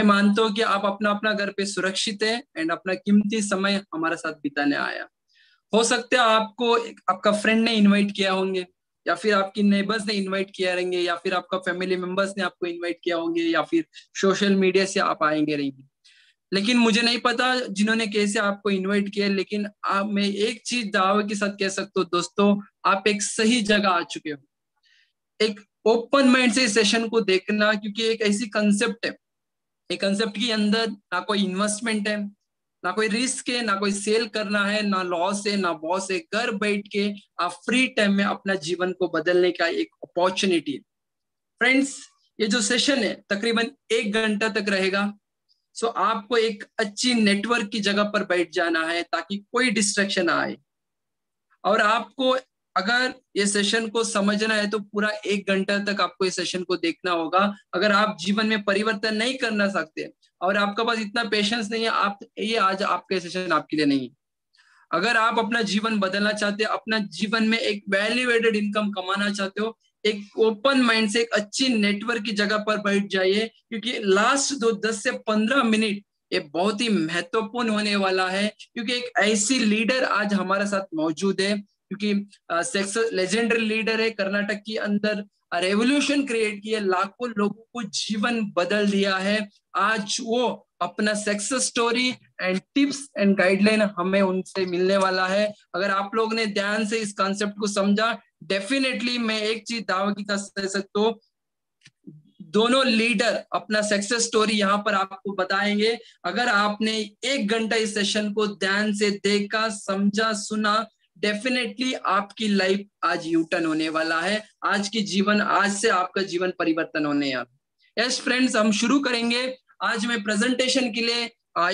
मैं मानता हूँ कि आप अपना अपना घर पे सुरक्षित है एंड अपना कीमती समय हमारे साथ बिताने आया। हो सकता है आपको आपका फ्रेंड ने इनवाइट किया होंगे, या फिर आपकी नेबर्स ने इनवाइट किया रहेंगे, या फिर आपका फैमिली मेंबर्स ने आपको इनवाइट किया होंगे, या फिर सोशल मीडिया से आप आएँगे रहेंगे। लेकिन मुझे नहीं पता जिन्होंने कैसे आपको इनवाइट किया, लेकिन आप, मैं एक चीज़ दावे के साथ कह सकता हूँ, दोस्तों, आप एक सही जगह आ चुके हो। एक ओपन माइंड से सेशन को देखना, क्योंकि एक ऐसी कंसेप्ट है। एक कंसेप्ट के अंदर ना कोई इन्वेस्टमेंट है, ना कोई रिस्क है, ना कोई सेल करना है, ना लॉस है, ना बॉस है। घर बैठ के आप फ्री टाइम में अपना जीवन को बदलने का एक अपॉर्चुनिटी है। फ्रेंड्स ये जो सेशन है, तकरीबन एक घंटा तक रहेगा। सो आपको एक अच्छी नेटवर्क की जगह पर बैठ जाना है ताकि कोई डिस्ट्रक्शन आए। और आपको अगर ये सेशन को समझना है तो पूरा एक घंटा तक आपको इस सेशन को देखना होगा। अगर आप जीवन में परिवर्तन नहीं करना सकते और आपके पास इतना पेशेंस नहीं है, आप, ये आज आपका सेशन आपके लिए नहीं है। अगर आप अपना जीवन बदलना चाहते हो, अपना जीवन में एक वैल्यूएटेड इनकम कमाना चाहते हो, एक ओपन माइंड से एक अच्छी नेटवर्क की जगह पर बैठ जाइए, क्योंकि लास्ट दो, दस से पंद्रह मिनट ये बहुत ही महत्वपूर्ण होने वाला है, क्योंकि एक ऐसी लीडर आज हमारे साथ मौजूद है। क्योंकि सक्सेस लेजेंडरी लीडर है, कर्नाटक के अंदर रेवोल्यूशन क्रिएट किया लाखों लोगों को जीवन बदल दिया है। आज वो अपना success story and tips and guideline हमें उनसे मिलने वाला है। अगर आप लोग ने ध्यान से इस कॉन्सेप्ट को समझा डेफिनेटली मैं एक चीज़ दावा की कह सकता हूँ दोनों लीडर अपना सक्सेस स्टोरी यहाँ पर आपको बताएँगे। अगर आपने एक घंटा इस सेशन को ध्यान से देखा, समझा, सुना डेफिनेटली आपकी लाइफ आज यूटर्न होने वाला है। आज की जीवन, आज से आपका जीवन परिवर्तन होने वाला यस फ्रेंड्स हम शुरू करेंगे। आज मैं प्रेजेंटेशन के लिए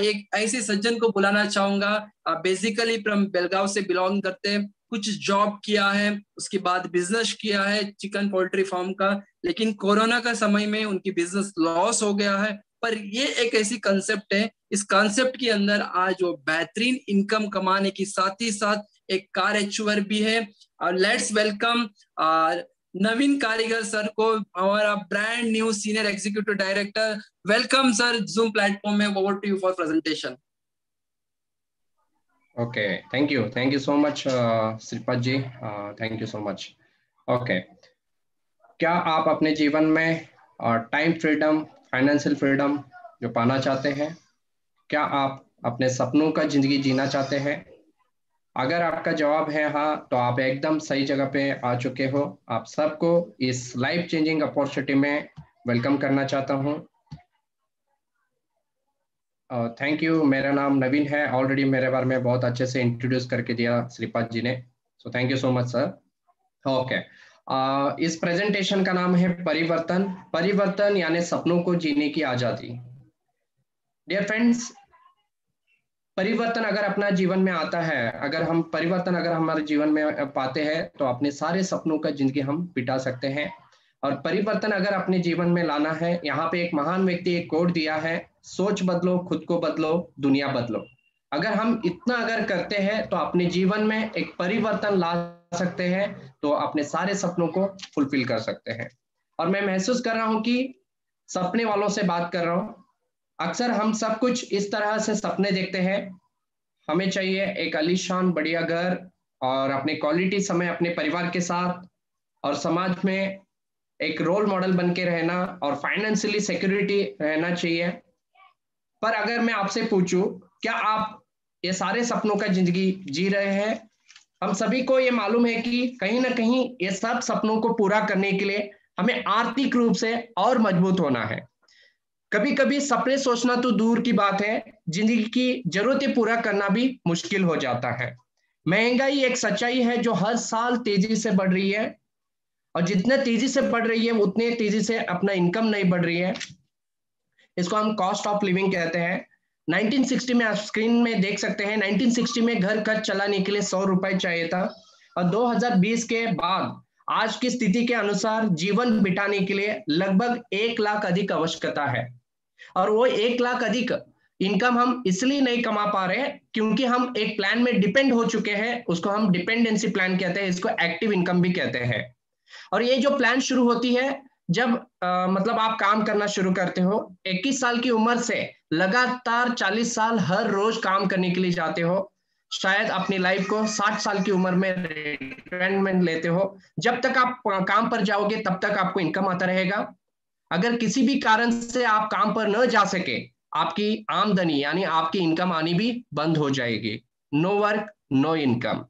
एक ऐसे सज्जन को बुलाना चाहूँगा। बेसिकली फ्रॉम बेलगांव से बिलोंग करते हैं कुछ जॉब किया है, उसके बाद बिज़नेस किया है चिकन पोल्ट्री फार्म का। लेकिन कोरोना का समय में उनकी बिज़नेस लॉस हो गया है। पर ये एक ऐसी कंसेप्ट है, इस कंसेप्ट के अंदर आज वो बेहतरीन इनकम कमाने की साथ ही साथ एक कार एचूअर भी है। और लेट्स वेलकम नवीन कारीगर सर को, हमारा brand new senior executive director welcome sir zoom platform में over to you for presentation okay thank you thank you so much Shripad ji thank you so much okay क्या आप अपने जीवन में time freedom financial freedom जो पाना चाहते हैं, क्या आप अपने सपनों का ज़िंदगी जीना चाहते हैं? अगर आपका जवाब है हाँ तो आप एकदम सही जगह पे आ चुके हो। आप सबको इस लाइफ चेंजिंग अपॉर्चुनिटी में वेलकम करना चाहता हूँ। थैंक यू मेरा नाम नवीन है। ऑलरेडी मेरे बारे में बहुत अच्छे से इंट्रोड्यूस करके दिया श्रीपाद जी ने। So thank you so much sir okay इस प्रेजेंटेशन का नाम है परिवर्तन। परिवर्तन यानी सपनों को जीने की आज़ादी। डियर फ्रेंड्स परिवर्तन अगर अपना जीवन में आता है, अगर हम परिवर्तन अगर हमारे जीवन में पाते हैं तो अपने सारे सपनों का ज़िंदगी हम पिटा सकते हैं। और परिवर्तन अगर अपने जीवन में लाना है, यहाँ पे एक महान व्यक्ति एक कोड दिया है, सोच बदलो, खुद को बदलो, दुनिया बदलो। अगर हम इतना अगर करते हैं तो अपने जीवन में एक परिवर्तन ला सकते हैं तो अपने सारे सपनों को फुलफिल कर सकते हैं। और मैं महसूस कर रहा हूँ कि सपने वालों से बात कर रहा हूँ। अक्सर हम सब कुछ इस तरह से सपने देखते हैं। हमें चाहिए एक अलीशान बढ़िया घर और अपने क्वालिटी समय अपने परिवार के साथ और समाज में एक रोल मॉडल बन के रहना और फाइनेंशियली सिक्योरिटी रहना चाहिए। पर अगर मैं आपसे पूछूँ, क्या आप ये सारे सपनों का ज़िंदगी जी रहे हैं? हम सभी को ये मालूम है कि कहीं ना कहीं ये सब सपनों को पूरा करने के लिए हमें आर्थिक रूप से और मज़बूत होना है। कभी कभी सपने सोचना तो दूर की बात है, ज़िंदगी की जरूरतें पूरा करना भी मुश्किल हो जाता है। महँगाई एक सच्चाई है जो हर साल तेज़ी से बढ़ रही है, और जितने तेज़ी से बढ़ रही है, उतने तेज़ी से अपना इनकम नहीं बढ़ रही है। इसको हम कॉस्ट ऑफ़ लिविंग कहते हैं। 1960 में आप स्क्रीन में देख सकते हैं 1960 में घर खर्च चलाने के लिए सौ रुपए चाहिए था और 2020 के बाद आज की स्थिति के अनुसार जीवन बिताने के लिए लगभग एक लाख अधिक आवश्यकता है। और वो एक लाख अधिक इनकम हम इसलिए नहीं कमा पा रहे क्योंकि हम एक प्लान में डिपेंड हो चुके हैं, उसको हम डिपेंडेंसी प्लान कहते हैं, इसको एक्टिव इनकम भी कहते हैं। और ये जो प्लान शुरू होती है जब आ, मतलब आप काम करना शुरू करते हो 21 साल की उम्र से लगातार 40 साल हर रोज काम करने के लिए जाते हो शायद अपनी लाइफ को 60 साल की उम्र में रिटायरमेंट लेते हो जब तक आप काम पर जाओगे तब तक आपको इनकम आता रहेगा। अगर किसी भी कारण से आप काम पर न जा सके आपकी आमदनी यानी आपकी इनकम आनी भी बंद हो जाएगी। No work no income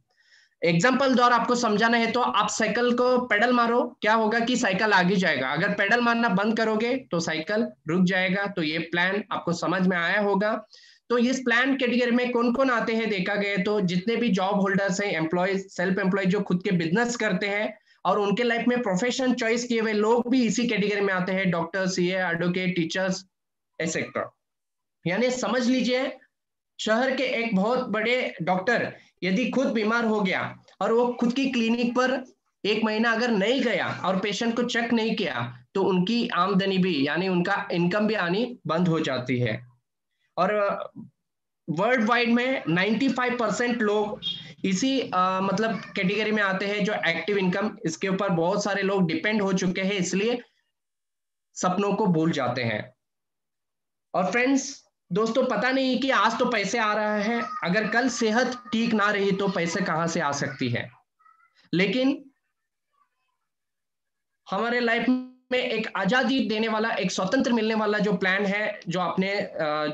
example द्वारा आपको समझाना है तो आप साइकिल को पेडल मारो। क्या होगा कि साइकिल आगे जाएगा। अगर पेडल मारना बंद करोगे तो साइकिल रुक जाएगा। तो ये प्लान आपको समझ में आया होगा। तो इस प्लान कैटेगरी में कौन कौन आते हैं देखा गया तो जितने भी जॉब होल्डर्स हैं एम्प्लॉय सेल्फ एम्प्लॉय जो खुद के बिज़नेस करते हैं और उनके लाइफ में प्रोफेशन चॉइस किए हुए लोग भी इसी कैटेगरी में आते हैं डॉक्टर सी एडवोकेट टीचर्स एक्सेट्रा यानी समझ लीजिए शहर के एक बहुत बड़े डॉक्टर यदि खुद बीमार हो गया और वो खुद की क्लिनिक पर एक महीना अगर नहीं गया और पेशेंट को चेक नहीं किया तो उनकी आमदनी भी यानी उनका इनकम भी आनी बंद हो जाती है। और वर्ल्ड वाइड में 95 परसेंट लोग इसी आ, मतलब कैटेगरी में आते हैं जो एक्टिव इनकम इसके ऊपर बहुत सारे लोग डिपेंड हो चुके हैं इसलिए सपनों को भूल जाते हैं। और फ्रेंड्स दोस्तों, पता नहीं कि आज तो पैसे आ रहा है। अगर कल सेहत ठीक ना रही तो पैसे कहाँ से आ सकती है? लेकिन हमारे लाइफ में एक आज़ादी देने वाला, एक स्वतंत्र मिलने वाला जो प्लान है, जो अपने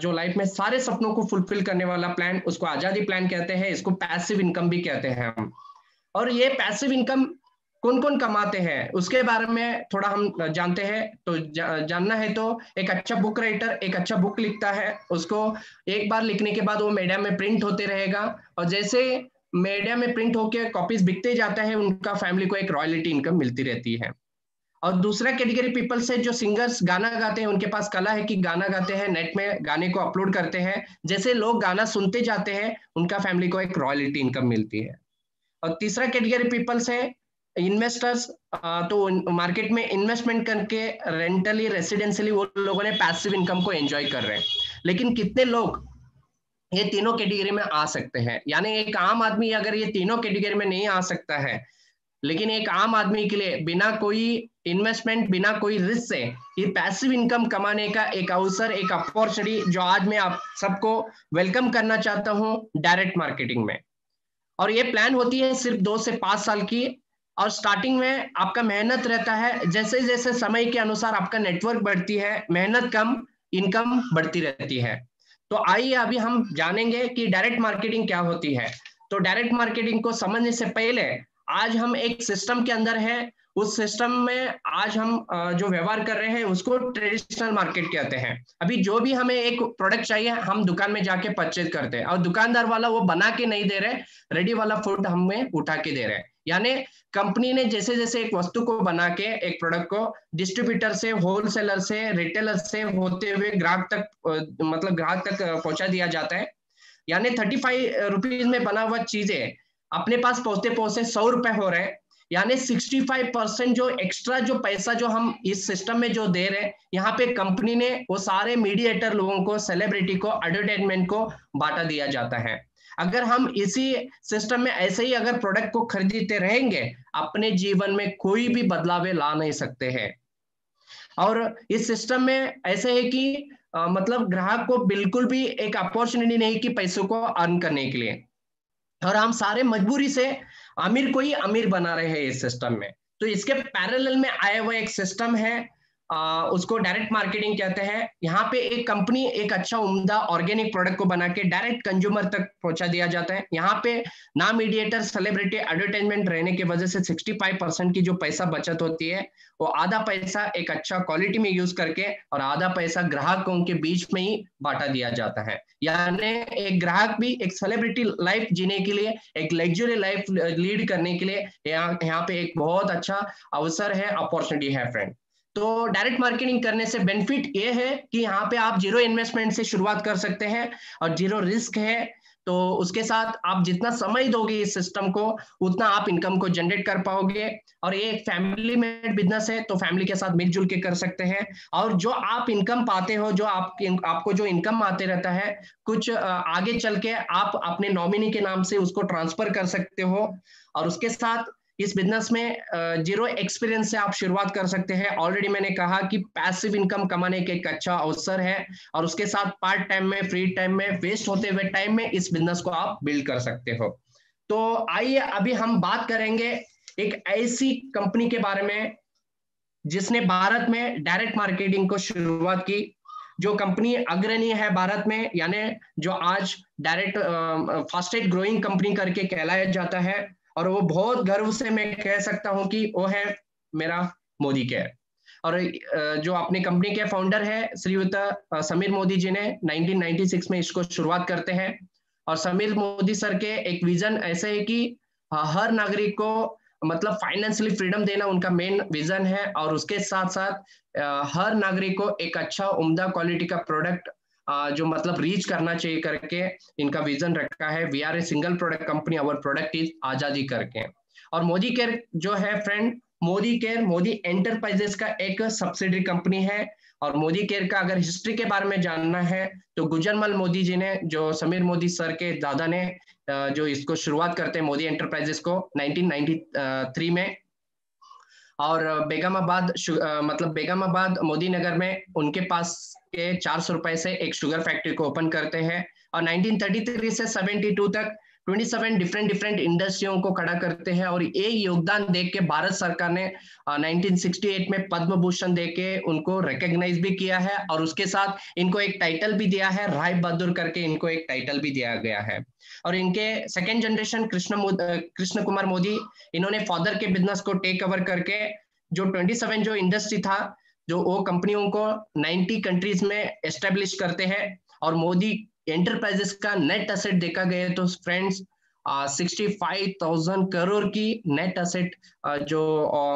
जो लाइफ में सारे सपनों को फुलफिल करने वाला प्लान उसको आज़ादी प्लान कहते हैं, इसको पैसिव इनकम भी कहते हैं हम। और ये पैसिव इनकम कौन कौन कमाते हैं? उसके बारे में थोड़ा हम जानते हैं तो जा, जानना है तो एक अच्छा बुक राइटर एक अच्छा बुक लिखता है उसको एक बार लिखने के बाद वो मीडिया में प्रिंट होते रहेगा और जैसे मीडिया में प्रिंट होकर कॉपीज बिकते जाता है उनका फैमिली को एक रॉयल्टी इनकम मिलती रहती है। और दूसरा कैटेगरी पीपल से जो सिंगर्स गाना गाते हैं उनके पास कला है कि गाना गाते हैं नेट में गाने को अपलोड करते हैं जैसे लोग गाना सुनते जाते हैं उनका फैमिली को एक रॉयल्टी इनकम मिलती है। और तीसरा कैटेगरी पीपल्स है इन्वेस्टर्स तो मार्केट में इन्वेस्टमेंट करके रेंटली रेसिडेंशियली वो लोगों ने पैसिव इनकम को एंजॉय कर रहे हैं। लेकिन कितने लोग ये तीनों कैटेगरी में आ सकते हैं? यानी एक आम आदमी अगर ये तीनों कैटेगरी में नहीं आ सकता है, लेकिन एक आम आदमी के लिए बिना कोई इन्वेस्टमेंट बिना कोई रिस्क से ये पैसिव इनकम कमाने का एक अवसर, एक अपॉर्चुनिटी जो आज मैं आप सबको वेलकम करना चाहता हूँ डायरेक्ट मार्केटिंग में। और ये प्लान होती है सिर्फ़ दो से पाँच साल की और स्टार्टिंग में आपका मेहनत रहता है, जैसे जैसे समय के अनुसार आपका नेटवर्क बढ़ती है, मेहनत कम इनकम बढ़ती रहती है। तो आइए अभी हम जानेंगे कि डायरेक्ट मार्केटिंग क्या होती है। तो डायरेक्ट मार्केटिंग को समझने से पहले आज हम एक सिस्टम के अंदर है। उस सिस्टम में आज हम जो व्यवहार कर रहे हैं, उसको ट्रेडिशनल मार्केट कहते हैं। अभी जो भी हमें एक प्रोडक्ट चाहिए, हम दुकान में जाके परचेज करते हैं। और दुकानदार वाला वो बना के नहीं दे रहे रेडी वाला फ़ूड हमें उठा के दे रहे हैं। यानी कंपनी ने जैसे जैसे एक वस्तु को बना के, एक प्रोडक्ट को डिस्ट्रीब्यूटर से होलसेलर से रिटेलर से होते हुए ग्राहक तक मतलब ग्राहक तक पहुँचा दिया जाता है। यानी थर्टी फाइव रुपीज़ में बना हुआ चीज़ें अपने पास पहुँचते पहुँचते सौ रुपए हो रहे हैं। यानी 65 परसेंट जो एक्स्ट्रा जो पैसा जो हम इस सिस्टम में जो दे रहे हैं, यहाँ पे कंपनी ने वो सारे मीडिएटर लोगों को सेलिब्रिटी को एडवर्टाइजमेंट को बांटा दिया जाता है। अगर हम इसी सिस्टम में ऐसे ही अगर प्रोडक्ट को खरीदते रहेंगे अपने जीवन में कोई भी बदलाव ला नहीं सकते हैं। और इस सिस्टम में ऐसे है कि आ, मतलब ग्राहक को बिल्कुल भी एक अपॉर्चुनिटी नहीं कि पैसों को अर्न करने के लिए। और हम सारे मजबूरी से अमीर को ही अमीर बना रहे हैं इस सिस्टम में। तो इसके पैरेलल में आया हुआ एक सिस्टम है उसको डायरेक्ट मार्केटिंग कहते हैं। यहाँ पे एक कंपनी एक अच्छा उम्दा ऑर्गेनिक प्रोडक्ट को बना के डायरेक्ट कंज्यूमर तक पहुँचा दिया जाता है। यहाँ पे ना मीडिएटर सेलिब्रिटी एडवर्टाइजमेंट रहने की वजह से 65 परसेंट की जो पैसा बचत होती है, वो आधा पैसा एक अच्छा क्वालिटी में यूज़ करके और आधा पैसा ग्राहकों के बीच में ही बांटा दिया जाता है। यानी एक ग्राहक भी एक सेलिब्रिटी लाइफ जीने के लिए, एक लग्जरी लाइफ लीड करने के लिए यहाँ यहाँ पे एक बहुत अच्छा अवसर है अपॉर्चुनिटी है फ्रेंड तो डायरेक्ट मार्केटिंग करने से बेनिफिट ये है कि यहाँ पे आप ज़ीरो इन्वेस्टमेंट से शुरुआत कर सकते हैं और ज़ीरो रिस्क है। तो उसके साथ आप जितना समय दोगे इस सिस्टम को, उतना आप इनकम को जनरेट कर पाओगे। और ये एक फैमिली मेड बिज़नेस है तो फैमिली के साथ मिलजुल के कर सकते हैं। और जो आप इनकम पाते हो, जो आप, आपको जो इनकम आते रहता है, कुछ आगे चल के आप अपने नॉमिनी के नाम से उसको ट्रांसफ़र कर सकते हो। और उसके साथ इस बिज़नेस में ज़ीरो एक्सपीरियंस से आप शुरुआत कर सकते हैं। ऑलरेडी मैंने कहा कि पैसिव इनकम कमाने के एक अच्छा अवसर है और उसके साथ पार्ट टाइम में फ्री टाइम में वेस्ट होते हुए टाइम में इस बिज़नेस को आप बिल्ड कर सकते हो। तो आइए अभी हम बात करेंगे एक ऐसी कंपनी के बारे में, जिसने भारत में डायरेक्ट मार्केटिंग को शुरुआत की, जो कंपनी अग्रणी है भारत में, यानी जो आज डायरेक्ट फास्टेस्ट ग्रोइंग कंपनी करके कहलाया जाता है। और वो बहुत गर्व से मैं कह सकता हूँ कि वो है मेरा मोदी केयर और जो अपनी कंपनी के फाउंडर है, श्रीयुत समीर मोदी जी ने 1996 में इसको शुरुआत करते हैं। और समीर मोदी सर के एक विजन ऐसे है कि हर नागरिक को मतलब फाइनेंशियली फ्रीडम देना उनका मेन विजन है। और उसके साथ साथ हर नागरिक को एक अच्छा उम्दा क्वालिटी का प्रोडक्ट जो मतलब रीच करना चाहिए करके, इनका विजन रखा है। We are a single product company our product is आज़ादी करके। और मोदी केयर जो है friend Modi care Modi enterprises का एक सब्सिडरी कंपनी है। और मोदी केयर का अगर हिस्ट्री के बारे में जानना है तो गुजरमल मोदी जी ने, जो समीर मोदी सर के दादा ने जो इसको शुरुआत करते हैं मोदी एंटरप्राइजेस को 1993 में और बेगमाबाद मतलब बेगमाबाद मोदी नगर में उनके पास के चार सौ रुपए से एक शुगर फैक्ट्री को ओपन करते हैं और 1933 से 72 तक 27 डिफरेंट डिफरेंट इंडस्ट्रियों को खड़ा करते हैं और ये योगदान देख के भारत सरकार ने 1968 में पद्म भूषण दे के उनको रिकग्नाइज भी किया है और उसके साथ इनको एक टाइटल भी दिया है, राय बहादुर करके इनको एक टाइटल भी दिया गया है। और इनके सेकेंड जनरेशन कृष्ण कृष्ण कुमार मोदी, इन्होंने फादर के बिज़नेस को टेक ओवर करके जो 27 जो इंडस्ट्री था, जो वो कंपनियों को 90 कंट्रीज़ में एस्टेब्लिश करते हैं और मोदी एंटरप्राइजेस का नेट असेट देखा गया तो friends sixty five thousand crore की नेट असेट जो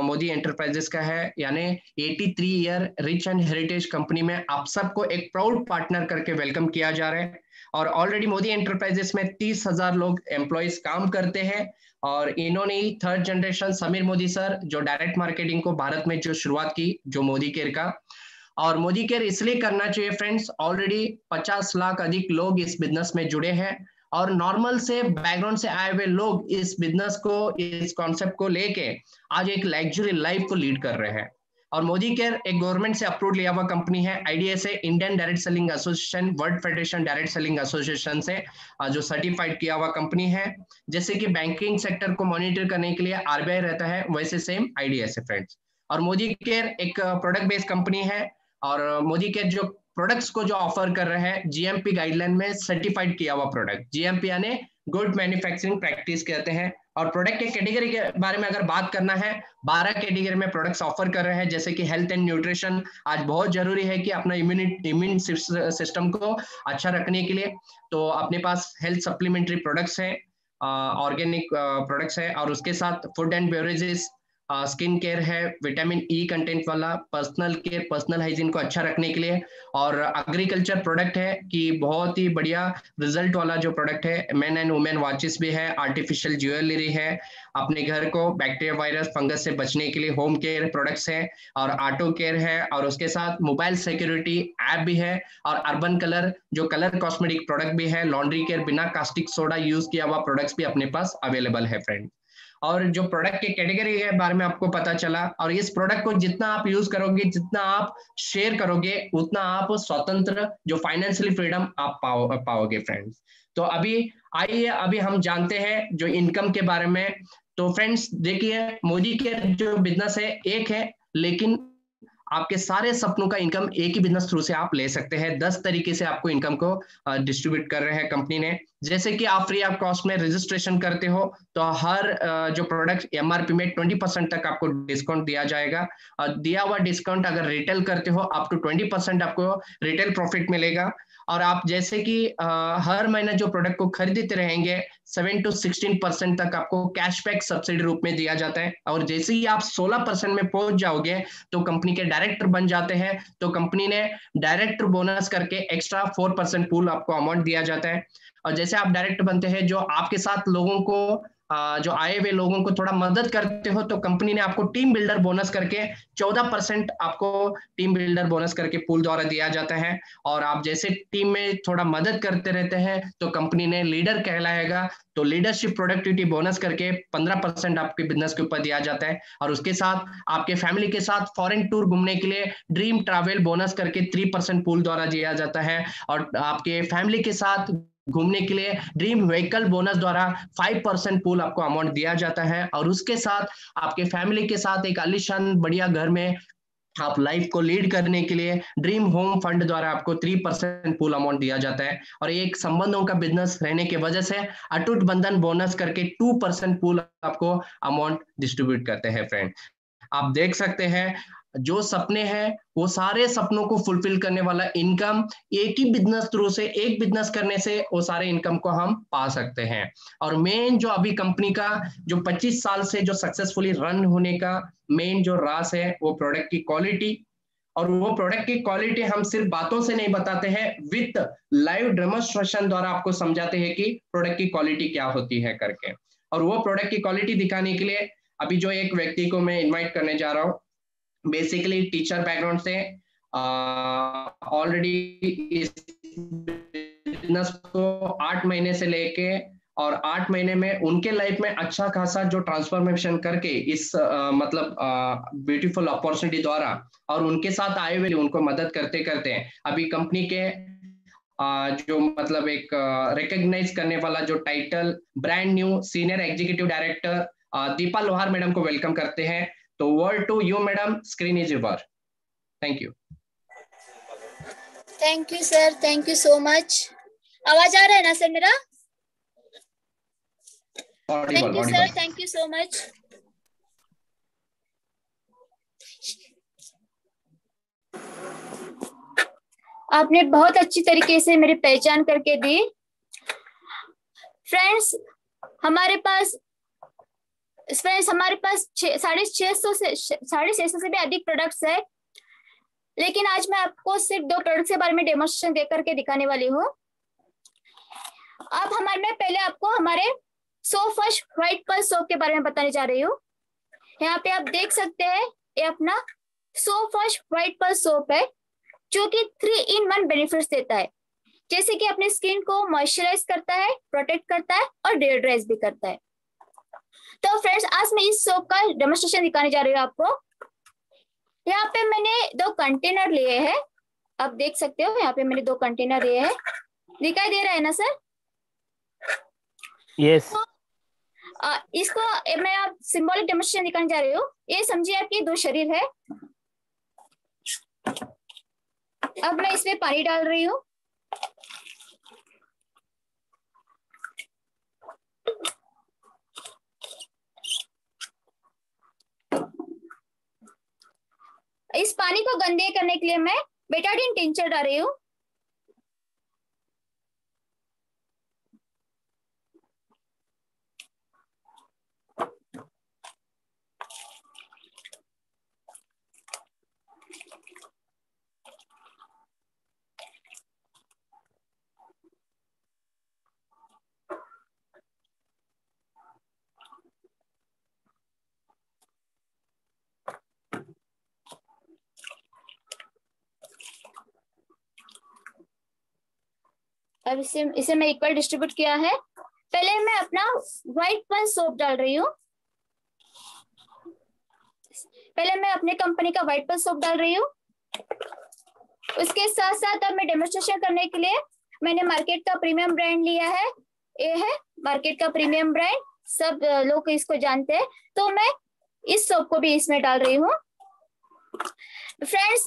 मोदी एंटरप्राइजेस का है, यानी 83 year rich and heritage company में आप सबको एक प्राउड पार्टनर करके वेलकम किया जा रहा है। और ऑलरेडी मोदी एंटरप्राइजेस में तीस हज़ार लोग एम्प्लॉयज़ काम करते हैं। और इन्होंने ही third generation Sameer Modi sir जो डायरेक्ट मार्केटिंग को भारत में जो शुरुआत की, जो मोदी केयर का। और मोदी केयर इसलिए करना चाहिए फ्रेंड्स ऑलरेडी 50 लाख अधिक लोग इस बिज़नेस में जुड़े हैं। और नॉर्मल से बैकग्राउंड से आए हुए लोग इस बिज़नेस को, इस कॉन्सेप्ट को लेके आज एक लग्जरी लाइफ को लीड कर रहे हैं। और मोदी केयर एक गवर्नमेंट से अप्रूव लिया हुआ कंपनी है IDS Indian direct selling association world federation direct selling association से जो सर्टिफाइड किया हुआ कंपनी है। जैसे कि बैंकिंग सेक्टर को मॉनिटर करने के लिए आरबीआई रहता है, वैसे सेम आईडीएस है फ्रेंड्स और मोदी केयर एक प्रोडक्ट बेस्ड कंपनी है, और मोदी केयर जो प्रोडक्ट्स को जो ऑफ़र कर रहे हैं जीएमपी गाइडलाइन में सर्टिफाइड किया हुआ प्रोडक्ट जीएमपी यानी गुड मैन्युफैक्चरिंग प्रैक्टिस कहते हैं। और प्रोडक्ट के कैटेगरी के बारे में अगर बात करना है, बारह कैटेगरी में प्रोडक्ट्स ऑफ़र कर रहे हैं, जैसे कि हेल्थ एंड न्यूट्रिशन आज बहुत ज़रूरी है कि अपना इम्यून सिस्टम को अच्छा रखने के लिए। तो अपने पास हेल्थ सप्लीमेंट्री प्रोडक्ट्स हैं ऑर्गेनिक प्रोडक्ट्स हैं, और उसके साथ food and beverages skin care है विटामिन ई e कंटेंट वाला पर्सनल केयर पर्सनल हाइजीन को अच्छा रखने के लिए। और एग्रीकल्चर प्रोडक्ट है कि बहुत ही बढ़िया रिज़ल्ट वाला जो प्रोडक्ट है मैन एंड वुमेन वॉचेस भी है आर्टिफिशियल ज्वेलरी है, अपने घर को बैक्टीरिया वायरस फंगस से बचने के लिए होम केयर प्रोडक्ट्स है, और ऑटो केयर है, और उसके साथ मोबाइल सिक्योरिटी ऐप भी है, और अर्बन कलर जो कलर कॉस्मेटिक प्रोडक्ट भी है लॉन्ड्री केयर बिना कास्टिक सोडा यूज़ किया हुआ प्रोडक्ट्स भी अपने पास अवेलेबल है फ्रेंड और जो प्रोडक्ट के कैटेगरी के बारे में आपको पता चला और इस प्रोडक्ट को जितना आप यूज़ करोगे, जितना आप शेयर करोगे, उतना आप स्वतंत्र जो फाइनेंशियली फ्रीडम आप पाओ, पाओगे फ्रेंड्स तो अभी आइए, अभी हम जानते हैं जो इनकम के बारे में। तो फ्रेंड्स देखिए, मोदी के जो बिज़नेस है, एक है, लेकिन आपके सारे सपनों का इनकम एक ही बिज़नेस थ्रू से आप ले सकते हैं। दस तरीके से आपको इनकम को डिस्ट्रीब्यूट कर रहे हैं कंपनी ने। जैसे कि आप फ्री ऑफ़ कॉस्ट में रजिस्ट्रेशन करते हो तो हर जो प्रोडक्ट एमआरपी में ट्वेंटी परसेंट तक आपको डिस्काउंट दिया जाएगा। और दिया हुआ डिस्काउंट अगर रिटेल करते हो अप टू ट्वेंटी परसेंट आपको रिटेल प्रॉफिट मिलेगा। और आप जैसे कि हर महीने जो प्रोडक्ट को खरीदते रहेंगे सेवन टू सिक्सटीन परसेंट तक आपको कैशबैक सब्सिडी रूप में दिया जाता है। और जैसे ही आप सोलह परसेंट में पहुँच जाओगे तो कंपनी के डायरेक्टर बन जाते हैं। तो कंपनी ने डायरेक्टर बोनस करके एक्स्ट्रा फोर परसेंट पूल आपको अमाउंट दिया जाता है। और जैसे आप डायरेक्टर बनते हैं, जो आपके साथ लोगों को जो आए हुए लोगों को थोड़ा मदद करते हो तो कंपनी ने आपको टीम बिल्डर बोनस करके 14 परसेंट आपको टीम बिल्डर बोनस करके पूल द्वारा दिया जाता है। और आप जैसे टीम में थोड़ा मदद करते रहते हैं तो कंपनी ने लीडर कहलाएगा तो लीडरशिप प्रोडक्टिविटी बोनस करके 15 परसेंट आपके बिज़नेस के ऊपर दिया जाता है। और उसके साथ आपके फैमिली के साथ फॉरेन टूर घूमने के लिए ड्रीम ट्रैवल बोनस करके थ्री परसेंट पूल द्वारा दिया जाता है। और आपके फैमिली के साथ घूमने के लिए। ड्रीम व्हीकल बोनस द्वारा फाइव परसेंट पूल आपको अमाउंट दिया जाता है और उसके साथ आपके फैमिली के साथ एक आलिशान बढ़िया घर में आप लाइफ को लीड करने के लिए ड्रीम होम फंड द्वारा आपको थ्री परसेंट पूल अमाउंट दिया जाता है और एक संबंधों का बिज़नेस रहने की वजह से अटूट बंधन बोनस करके टू परसेंट पूल आपको अमाउंट डिस्ट्रीब्यूट करते हैं फ्रेंड आप देख सकते हैं जो सपने हैं, वो सारे सपनों को फुलफिल करने वाला इनकम एक ही बिज़नेस थ्रू से, एक बिज़नेस करने से, वो सारे इनकम को हम पा सकते हैं। और मेन जो अभी कंपनी का, जो 25 साल से जो सक्सेसफुली रन होने का मेन जो रास है, वो प्रोडक्ट की क्वालिटी और वो प्रोडक्ट की क्वालिटी हम सिर्फ़ बातों से नहीं बताते हैं विथ लाइव डेमोस्ट्रेशन द्वारा आपको समझाते हैं कि प्रोडक्ट की क्वालिटी क्या होती है करके। और वो प्रोडक्ट की क्वालिटी दिखाने के लिए अभी जो एक व्यक्ति को मैं इनवाइट करने जा रहा हूँ बेसिकली टीचर बैकग्राउंड से ऑलरेडी इस बिज़नेस को आठ महीने से लेके और आठ महीने में उनके लाइफ में अच्छा खासा जो ट्रांसफॉर्मेशन करके इस आ, मतलब ब्यूटीफुल अपॉर्चुनिटी द्वारा और उनके साथ आए हुए उनको मदद करते करते अभी कंपनी के आ, जो मतलब एक रिकग्नाइज करने वाला जो title brand new senior executive director Deepa Lohar madam को वेलकम करते हैं। तो word to you madam screen is your thank you thank you sir thank you so much आवाज़ आ रहा है ना सर मेरा? Thank you sir thank you so much आपने बहुत अच्छी तरीके से मेरी पहचान करके दी। फ्रेंड्स हमारे पास फ्रेंड्स हमारे पास साढ़े छह सौ से साढ़े छह सौ से भी अधिक प्रोडक्ट्स है। लेकिन आज मैं आपको सिर्फ़ दो प्रोडक्ट्स के बारे में डेमोस्ट्रेशन दे करके दिखाने वाली हूँ। अब हमारे, मैं पहले आपको हमारे so first white pearl soap के बारे में बताने जा रही हूँ। यहाँ पे आप देख सकते हैं, ये अपना so first white pearl soap है, जो कि थ्री इन वन बेनिफिट्स देता है। जैसे कि अपने स्किन को मॉइस्चराइज करता है प्रोटेक्ट करता है और डिओड्राइज भी करता है। तो फ्रेंड्स आज मैं इस सोप का डेमोस्ट्रेशन दिखाने जा रही हूँ आपको। यहाँ पे मैंने दो कंटेनर लिए हैं। आप देख सकते हो यहाँ पे मैंने दो कंटेनर लिए हैं। दिखाई दे रहा है ना सर यस तो, आ, इसको मैं आप सिंबॉलिक डेमोस्ट्रेशन दिखाने जा रही हूँ। ये समझिए आपके दो शरीर है। अब मैं इसमें पानी डाल रही हूँ। इस पानी को गंदे करने के लिए मैं बेटाडीन टिंचर डाल रही हूँ। अब इसे इसे मैं इक्वल डिस्ट्रीब्यूट किया है। पहले मैं अपना व्हाइट वन सोप डाल रही हूँ। पहले मैं अपने कंपनी का व्हाइट वन सोप डाल रही हूँ। उसके साथ साथ अब मैं डेमोस्ट्रेशन करने के लिए मैंने मार्केट का प्रीमियम ब्रांड लिया है। ये है मार्केट का प्रीमियम ब्रांड सब, लोग इसको जानते हैं। तो मैं इस सोप को भी इसमें डाल रही हूँ। फ्रेंड्स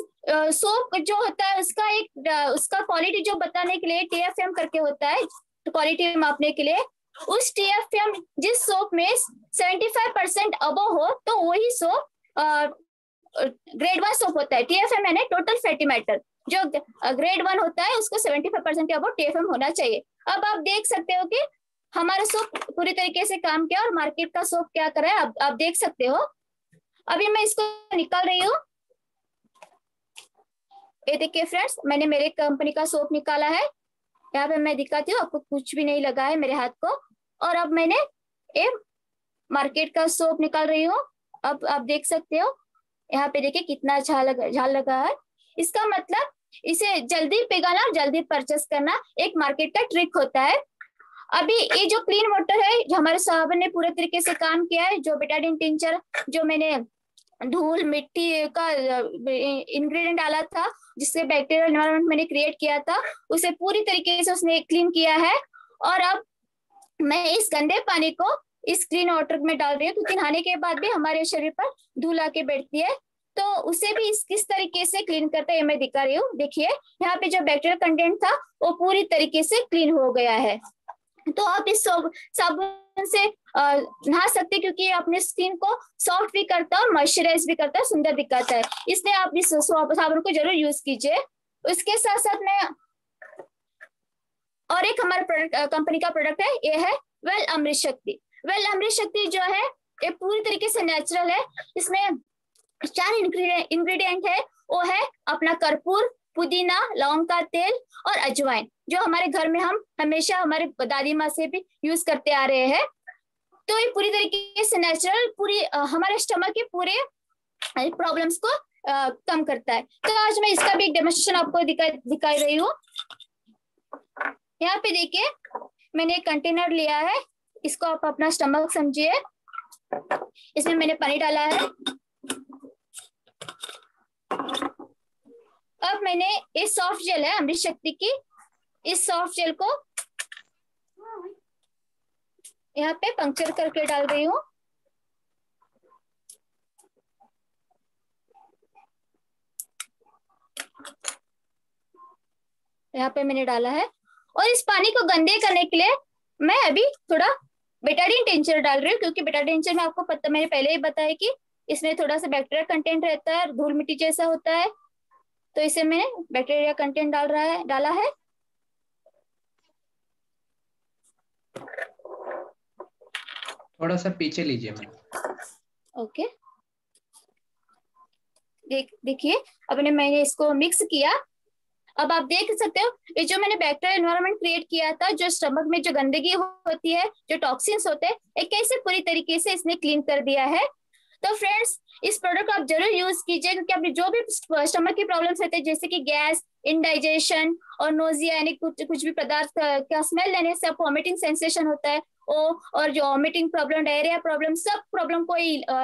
सोप जो होता है उसका एक उसका क्वालिटी जो बताने के लिए टीएफएम करके होता है तो क्वालिटी मापने के लिए उस टीएफएम जिस सोप में 75 परसेंट अबो हो तो वही सोप ग्रेड वन सोप होता है। टीएफएम यानी टोटल फैटी मैटर जो ग्रेड वन होता है उसको 75 परसेंट अबो टीएफएम होना चाहिए। अब आप देख सकते हो कि हमारा सोप पूरी तरीके से काम किया और मार्केट का सोप क्या कर रहा है आप, आप देख सकते हो। अभी मैं इसको निकाल रही हूँ। ये देखिए फ्रेंड्स मैंने मेरे कंपनी का सोप निकाला है। यहाँ पे मैं दिखाती हूँ, आपको कुछ भी नहीं लगा है मेरे हाथ को। और अब मैंने ये मार्केट का सोप निकाल रही हूँ। अब आप देख सकते हो, यहाँ पे देखिए कितना झाल लगा झाल लगा है। इसका मतलब इसे जल्दी पिघाना और जल्दी परचेस करना एक मार्केट का ट्रिक होता है। अभी ये जो क्लीन वाटर है, जो हमारे साहब ने पूरे तरीके से काम किया है, जो बेटाडिन टिंचर जो मैंने धूल मिट्टी का इंग्रेडिएंट डाला था, जिससे बैक्टीरियल एनवायरनमेंट मैंने क्रिएट किया था, उसे पूरी तरीके से उसने क्लीन किया है। और अब मैं इस गंदे पानी को इस क्लीन वाटर में डाल रही हूँ क्योंकि नहाने के बाद भी हमारे शरीर पर धूल आके बैठती है। तो उसे भी इस, किस तरीके से क्लीन करता है, मैं दिखा रही हूँ। देखिए, यहाँ पे जो बैक्टीरियल कंटेंट था, वो पूरी तरीके से क्लीन हो गया है। तो आप इस साबुन से नहा सकते क्योंकि ये अपने स्किन को सॉफ्ट भी करता है और मॉइस्चराइज भी करता है, सुंदर दिखाता है। इसलिए आप इस साबुन को ज़रूर यूज़ कीजिए। उसके साथ साथ में और एक हमारे प्रोडक्ट कंपनी का प्रोडक्ट है, ये है वेल अमृत शक्ति वेल अमृत शक्ति जो है, ये पूरी तरीके से नेचुरल है। इसमें चार इंग्रेडिएंट है, वो है अपना कर्पूर, पुदीना, लौंग का तेल और अजवाइन, जो हमारे घर में हम हमेशा हमारे दादी माँ से भी यूज़ करते आ रहे हैं। तो ये पूरी तरीके से नेचुरल पूरी हमारे स्टमक के पूरे प्रॉब्लम्स को कम करता है। तो आज मैं इसका भी एक डेमोस्ट्रेशन आपको दिखा दिखा रही हूँ। यहाँ पे देखिए, मैंने एक कंटेनर लिया है। इसको आप अपना स्टमक समझिए। इसमें मैंने पानी डाला है। अब मैंने ये सॉफ्ट जेल है, अमृत शक्ति की, इस सॉफ्ट जेल को यहाँ पे पंक्चर करके डाल रही हूँ। यहाँ पे मैंने डाला है। और इस पानी को गंदे करने के लिए मैं अभी थोड़ा बेटाडीन टेंचर डाल रही हूँ, क्योंकि बेटाडीन टेंचर में आपको पता, मैंने पहले ही बताया कि इसमें थोड़ा सा बैक्टीरिया कंटेंट रहता है, धूल मिट्टी जैसा होता है। तो इसे मैंने बैक्टीरिया कंटेंट डाल रहा है, डाला है। थोड़ा सा पीछे लीजिए मैम ओके। देख, देखिए, अब मैंने इसको मिक्स किया। अब आप देख सकते हो, ये जो मैंने बैक्टीरियल एनवायरनमेंट क्रिएट किया था, जो स्टमक में जो गंदगी होती है, जो टॉक्सिन्स होते हैं कैसे पूरी तरीके से इसने क्लीन कर दिया है। तो फ्रेंड्स इस प्रोडक्ट को आप ज़रूर यूज़ कीजिए, क्योंकि आपने जो भी स्टमक की प्रॉब्लम्स रहते हैं, जैसे कि गैस इनडाइजेशन और नोजिया यानी कुछ कुछ भी पदार्थ का स्मेल लेने से आपको वॉमिटिंग सेंसेशन होता है और जो वॉमिटिंग प्रॉब्लम डायरिया प्रॉब्लम सब प्रॉब्लम को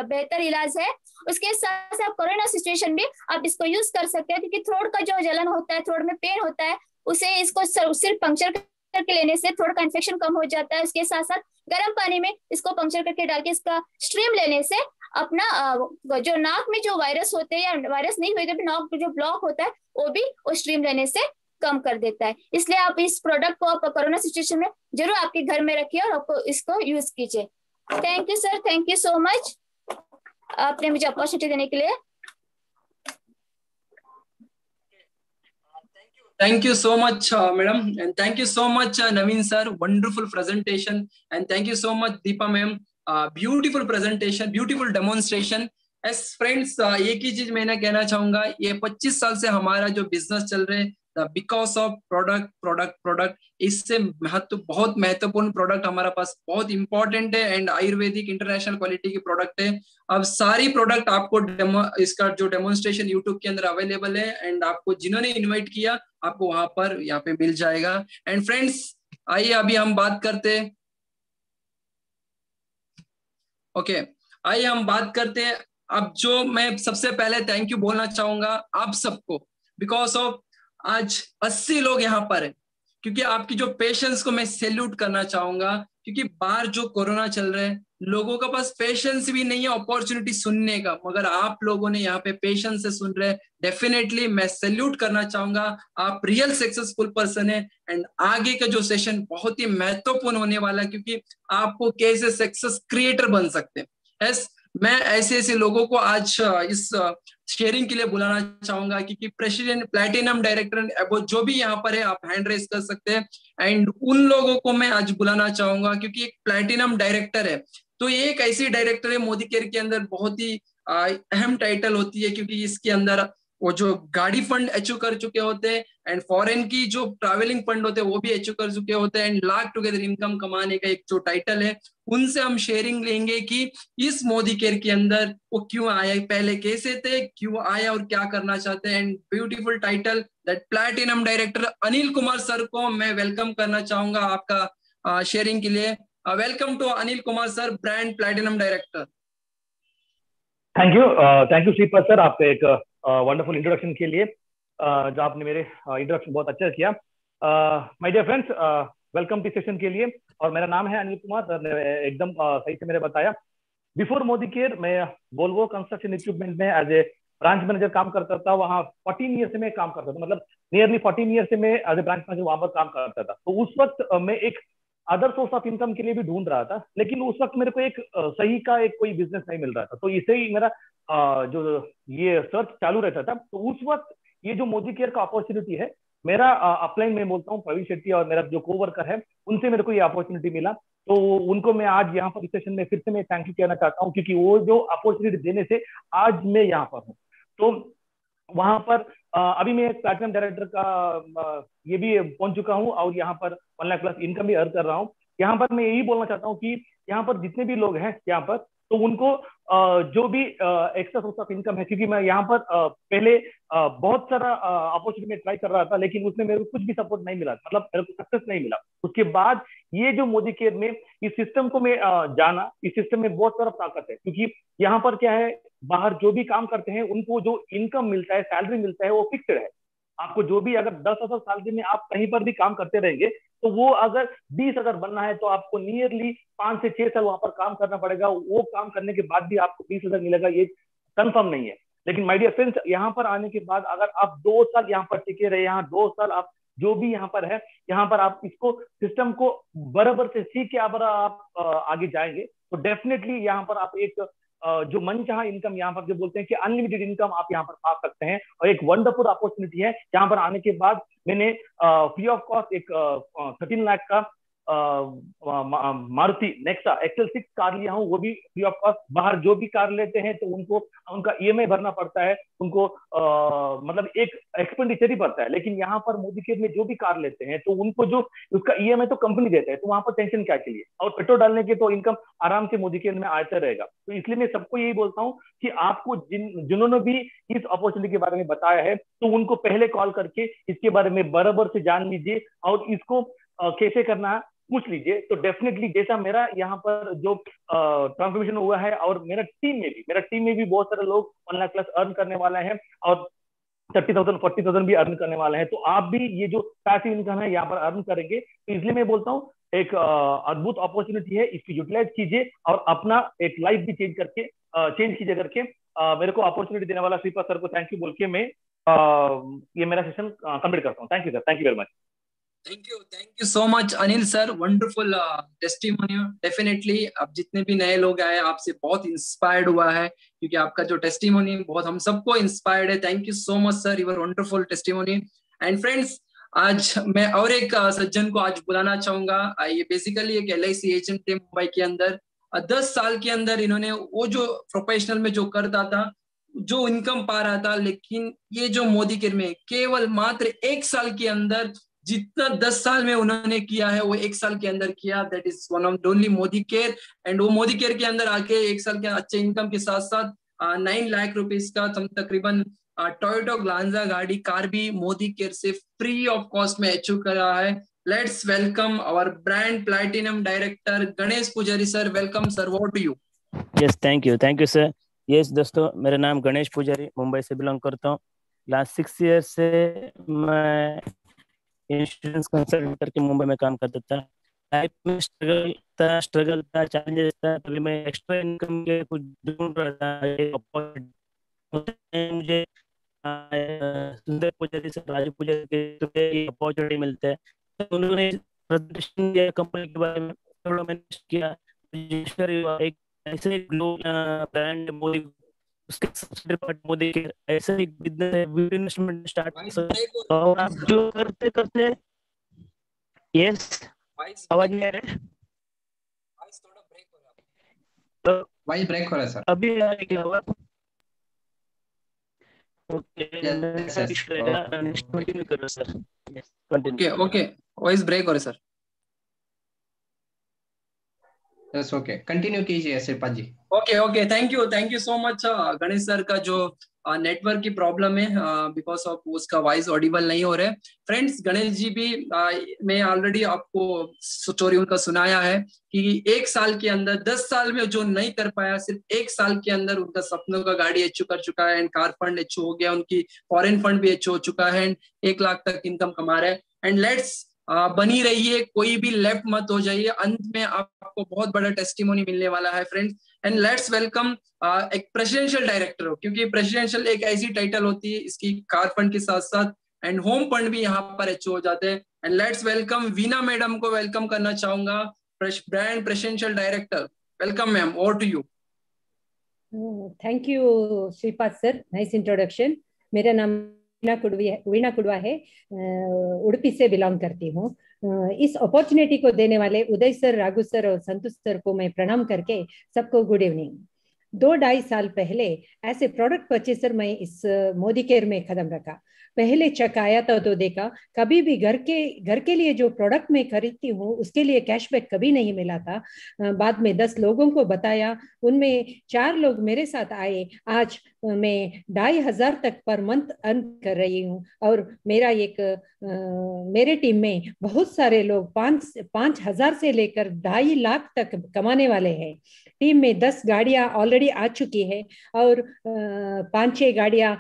बेहतर इलाज है। उसके साथ साथ कोरोना सिचुएशन भी आप इसको यूज़ कर सकते हैं, क्योंकि थ्रोट का जो जलन होता है थ्रोट में पेन होता है, उसे इसको सिर्फ़ पंक्चर करके लेने से थ्रोट का इन्फेक्शन कम हो जाता है। उसके साथ साथ गर्म पानी में इसको पंक्चर करके डाल के इसका स्ट्रीम लेने से अपना जो नाक में जो वायरस होते हैं या वायरस नहीं हुए तो नाक जो ब्लॉक होता है, वो भी वो स्ट्रीम लेने से कम कर देता है। इसलिए आप इस प्रोडक्ट को आप कोरोना सिचुएशन में ज़रूर आपके घर में रखिए और आपको इसको यूज़ कीजिए। Thank you sir thank you so much आपने मुझे अपॉर्चुनिटी देने के लिए। Thank you so much uh, madam. And thank you so much uh, naveen sir. Wonderful presentation. And thank you so much deepa ma'am. Beautiful presentation beautiful demonstration yes friends एक ही चीज़ मैं कहना चाहूँगा ये 25 साल से हमारा जो बिज़नेस चल रहे because of product product product इससे महत्व बहुत महत्वपूर्ण प्रोडक्ट हमारा पास बहुत इंपॉर्टेंट है एंड आयुर्वेदिक इंटरनेशनल क्वालिटी की प्रोडक्ट है। अब सारी प्रोडक्ट आपको डेमो इसका जो डेमोन्स्ट्रेशन यूट्यूब के अंदर अवेलेबल है एंड आपको जिन्होंने इन्वाइट किया आपको वहाँ पर यहाँ पे मिल जाएगा। एंड फ्रेंड्स आइए अभी हम बात करते ओके okay, आइए हम बात करते हैं। अब जो मैं सबसे पहले थैंक यू बोलना चाहूँगा आप सबको। बिकॉज़ ऑफ़ आज 80 लोग यहाँ पर है। क्योंकि आपकी जो पेशेंस को मैं सैल्यूट करना चाहूँगा, क्योंकि बाहर जो कोरोना चल रहा है, लोगों का पास पेशेंस भी नहीं है अपॉर्चुनिटी सुनने का। मगर आप लोगों ने यहाँ पे पेशेंस से सुन रहे डेफिनेटली मैं सैल्यूट करना चाहूँगा। आप रियल सक्सेसफुल पर्सन है एंड आगे का जो सेशन बहुत ही महत्वपूर्ण होने वाला है, क्योंकि आपको कैसे सक्सेस क्रिएटर बन सकते हैं। मैं ऐसे ऐसे लोगों को आज, इस शेयरिंग के लिए बुलाना चाहूँगा क्योंकि प्रेसिडेंट प्लेटिनम डायरेक्टर जो भी यहाँ पर है, आप हैंड रेस कर सकते हैं। एंड उन लोगों को मैं आज बुलाना चाहूँगा क्योंकि एक प्लेटिनम डायरेक्टर है। तो ये एक ऐसी डायरेक्टर है, मोदी केयर के अंदर बहुत ही अहम टाइटल होती है क्योंकि इसके अंदर वो जो गाड़ी फंड अचीव कर चुके होते हैं एंड फॉरेन की जो ट्रैवलिंग फंड होते हैं, वो भी अचीव कर चुके होते हैं एंड लाख टुगेदर इनकम कमाने का एक जो टाइटल है, उनसे हम शेयरिंग लेंगे कि इस मोदी केयर के अंदर वो क्यों आया पहले कैसे थे, क्यों आया और क्या करना चाहते हैं and beautiful title that platinum director Anil Kumar sir को मैं वेलकम करना चाहूँगा आपका शेयरिंग के लिए। Welcome to Anil Kumar sir brand platinum director thank you thank you Shripad sir आपका एक वंडरफुल इंट्रोडक्शन के लिए जो आपने मेरे इंट्रोडक्शन बहुत अच्छा किया। My dear friends welcome to session के लिए। और मेरा नाम है अनिल कुमार, सर ने एकदम सही से मेरे बताया। बिफोर मोदी केयर मैं वोल्वो कंस्ट्रक्शन इक्विपमेंट में एज ए ब्रांच मैनेजर काम करता था वहाँ फोर्टीन ईयर से मैं काम करता था। मतलब नियरली फोर्टीन ईयर से मैं एज ए ब्रांच मैनेजर वहाँ पर काम करता था। तो उस वक्त मैं एक अदर सोर्स ऑफ़ इनकम के लिए भी ढूंढ रहा था, लेकिन उस वक्त मेरे को एक सही का एक कोई बिज़नेस नहीं मिल रहा था। तो इसे ही मेरा जो ये सर्च चालू रहता था तो उस वक्त ये जो मोदी केयर का अपॉर्चुनिटी है, मेरा अपलाइन में बोलता हूँ, प्रवीण शेट्टी और मेरा जो कोवर्कर है, उनसे मेरे को ये अपॉर्चुनिटी मिला। तो उनको मैं आज यहाँ पर सेशन में फिर से मैं थैंक यू कहना चाहता हूँ, क्योंकि वो जो अपॉर्चुनिटी देने से आज मैं यहाँ पर हूँ। तो वहाँ पर अभी मैं एक प्लेटिनम डायरेक्टर का ये भी पहुँच चुका हूँ और यहाँ पर वन लाख प्लस इनकम भी अर्न कर रहा हूँ। यहाँ पर मैं यही बोलना चाहता हूँ कि यहाँ पर जितने भी लोग हैं यहाँ पर तो उनको जो भी एक्स्ट्रा सोर्स ऑफ़ इनकम है, क्योंकि मैं यहाँ पर पहले बहुत सारा अपॉर्चुनिटी में ट्राई कर रहा था, लेकिन उसमें मेरे को कुछ भी सपोर्ट नहीं मिला मतलब मेरे को सक्सेस नहीं मिला। उसके बाद ये जो मोदी केयर में, इस सिस्टम को मैं जाना, इस सिस्टम में बहुत सारा ताकत है, क्योंकि यहाँ पर क्या है बाहर जो भी काम करते हैं, उनको जो इनकम मिलता है सैलरी मिलता है, वो फिक्सड है। आपको जो भी अगर दस हज़ार सैलरी में आप कहीं पर भी काम करते रहेंगे तो वो अगर बीस अगर बनना है तो आपको नियरली पाँच से छह साल वहाँ पर काम करना पड़ेगा। वो काम करने के बाद भी आपको बीस हज़ार मिलेगा, ये कंफर्म नहीं है। लेकिन माय डियर फ्रेंड्स यहाँ पर आने के बाद अगर आप दो साल यहाँ पर टिके रहे, यहाँ दो साल आप जो भी यहाँ पर है, यहाँ पर आप इसको सिस्टम को बराबर से सीख के आप आगे जाएँगे तो डेफिनेटली यहाँ पर आप एक जो मन चाह इनकम यहाँ पर जो बोलते हैं कि अनलिमिटेड इनकम आप यहाँ पर पा सकते हैं। और एक वंडरफुल अपॉर्चुनिटी है यहाँ पर आने के बाद मैंने फ्री ऑफ़ कॉस्ट एक थर्टीन लाख का Maruti Nexa XL six car लिया हूँ वो भी फ्री ऑफ़ कॉस्ट बाहर जो भी कार लेते हैं तो उनको उनका ईएमआई भरना पड़ता है। उनको आ, मतलब एक एक्सपेंडिचर ही पड़ता है। लेकिन यहाँ पर मोदी केयर में जो भी कार लेते हैं तो उनको जो उसका ईएमआई तो कंपनी देता है। तो वहाँ पर टेंशन क्या के लिए? और पेट्रोल डालने के तो इनकम आराम से मोदी केयर में आता रहेगा। तो इसलिए मैं सबको यही बोलता हूँ कि आपको जिन जिन्होंने भी इस अपॉर्चुनिटी के बारे में बताया है तो उनको पहले कॉल करके इसके बारे में बराबर से जान लीजिए। और इसको कैसे करना पूछ लीजिए। तो डेफिनेटली जैसा मेरा यहाँ पर जो ट्रांसफॉर्मेशन हुआ है और मेरा टीम में भी, मेरा टीम में भी बहुत सारे लोग वन लाख प्लस अर्न करने वाले हैं और थर्टी थाउज़ेंड फोर्टी थाउज़ेंड भी अर्न करने वाले हैं। तो आप भी ये जो पैसिव इनकम है यहाँ पर अर्न करेंगे। तो इसलिए मैं बोलता हूँ, एक अद्भुत अपॉर्चुनिटी है, इसकी यूटिलाइज कीजिए और अपना एक लाइफ भी चेंज करके चेंज कीजिए करके मेरे को अपॉर्चुनिटी देने वाला श्रीपा सर को थैंक यू बोल के मैं ये मेरा सेशन कंप्लीट करता हूँ। Thank you sir thank you very much thank you thank you so much Anil sir wonderful testimonial definitely अब जितने भी नए लोग आए आपसे बहुत इंस्पायर्ड हुआ है क्योंकि आपका जो टेस्टिमोनी बहुत हम सबको इंस्पायर्ड है. Thank you so much sir your wonderful testimony and friends आज मैं और एक uh, सज्जन को आज बुलाना चाहूँगा. Uh, ये बेसिकली एक एल आई सी एजेंट थे मुंबई के अंदर. Uh, दस साल के अंदर इन्होंने वो जो प्रोफेशनल में जो करता था जो इनकम पा रहा था लेकिन ये जो मोदी के में केवल मात्र एक साल के अंदर जितना दस साल में उन्होंने किया है, वो एक साल के अंदर किया। That is one of only Modicare and वो मोदी केयर के अंदर आके एक साल के अच्छे इनकम के साथ साथ नाइन लाख रुपीज़ का तकरीबन टोयोटो ग्लांजा गाड़ी कार भी मोदी केयर से फ्री ऑफ़ कॉस्ट में अचीव कर रहा है। Let's welcome our brand platinum director Ganesh Pujari sir welcome sir what to you yes thank you thank you sir yes दोस्तों, मेरा नाम गणेश पुजारी मुंबई से बिलोंग करता हूँ। लास्ट सिक्स ईयर से मैं इंश्योरेंस कंसल्टेंट करके मुंबई में काम करता था लाइफ में स्ट्रगल था स्ट्रगल था चैलेंजेस था तभी मैं एक्स्ट्रा इनकम के कुछ ढूंढ रहा था मुझे। सुंदर पुजारी से राजू पुजारी के अपॉर्चुनिटी मिलता है। तो उन्होंने प्रेजेंटेशन दिया कंपनी के बारे में, थोड़ा मैंने किया। एक ऐसे ग्लोबल ब्रांड मोदी उसके सब्सिडी पार्ट मोदी के ऐसे ही बिज़नेस है इन्वेस्टमेंट स्टार्ट और आप जो करते करते यस आवाज़ नहीं आ रहा है? वॉइस ब्रेक हो रहा है। सर। अभी आ रही आवाज़ ओके ओके वॉइस ब्रेक हो। रहा है सर यस ओके कंटिन्यू कीजिए Shripad ji okay okay thank you thank you so much Ganesh sir का जो नेटवर्क की प्रॉब्लम है बिकॉज़ ऑफ़ उसका वॉइस ऑडिबल नहीं हो रहा है फ्रेंड्स गणेश जी भी uh, मैं ऑलरेडी आपको स्टोरी उनका सुनाया है कि एक साल के अंदर दस साल में जो नहीं कर पाया सिर्फ़ एक साल के अंदर उनका सपनों का गाड़ी एचू कर चुका है एंड कार फंड एचू हो गया उनकी फॉरेन फंड भी एचू हो चुका है एंड एक लाख तक इनकम कमा रहे हैं एंड लेट्स बनी रहिए, कोई भी लेफ़्ट मत हो जाइए। अंत में आपको बहुत बड़ा टेस्टिमोनी मिलने वाला है फ्रेंड्स एंड लेट्स वेलकम एक प्रेसिडेंशियल डायरेक्टर हो, क्योंकि प्रेसिडेंशियल एक ऐसी टाइटल होती है, इसकी कार फंड के साथ साथ एंड होम फंड भी यहाँ पर एचओ हो जाते हैं। And let's welcome Veena madam को वेलकम करना चाहूँगा brand presidential director welcome ma'am over to you thank you Shripad sir nice introduction मेरा नाम वीणा कुडवी वीणा कुडवा है उड़पी से बिलोंग करती हूँ। इस अपॉर्चुनिटी को देने वाले उदय सर, राघु सर और संतोष सर को मैं प्रणाम करके सबको गुड इवनिंग दो ढाई साल पहले ऐसे प्रोडक्ट परचेसर मैं इस मोदी केयर में कदम रखा। पहले चेक आया था तो देखा, कभी भी घर के घर के लिए जो प्रोडक्ट मैं खरीदती हूँ, उसके लिए कैशबैक कभी नहीं मिला था। बाद में दस लोगों को बताया, उनमें चार लोग मेरे साथ आए, आज मैं ढाई हज़ार तक पर मंथ अर्न कर रही हूँ और मेरा एक मेरे टीम में बहुत सारे लोग पाँच पाँच हज़ार से लेकर ढाई लाख तक कमाने वाले हैं। टीम में दस गाड़ियाँ ऑलरेडी आ चुकी है और पाँच छह गाड़ियाँ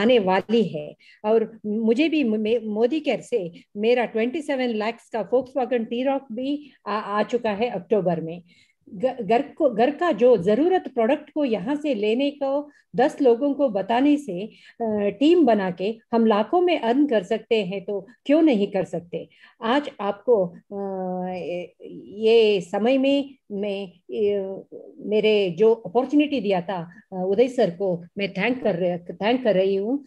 आने वाली है। और मुझे भी मोदी केयर से मेरा ट्वेंटी सेवन लैक्स का फोक्स वागन टी रॉक भी आ, आ चुका है अक्टूबर में। घर को घर का जो ज़रूरत प्रोडक्ट को यहाँ से लेने को, दस लोगों को बताने से टीम बना के हम लाखों में अर्न कर सकते हैं तो क्यों नहीं कर सकते? आज आपको ये समय में मैं मेरे जो अपॉर्चुनिटी दिया था उदय सर को मैं थैंक कर थैंक कर रही हूँ।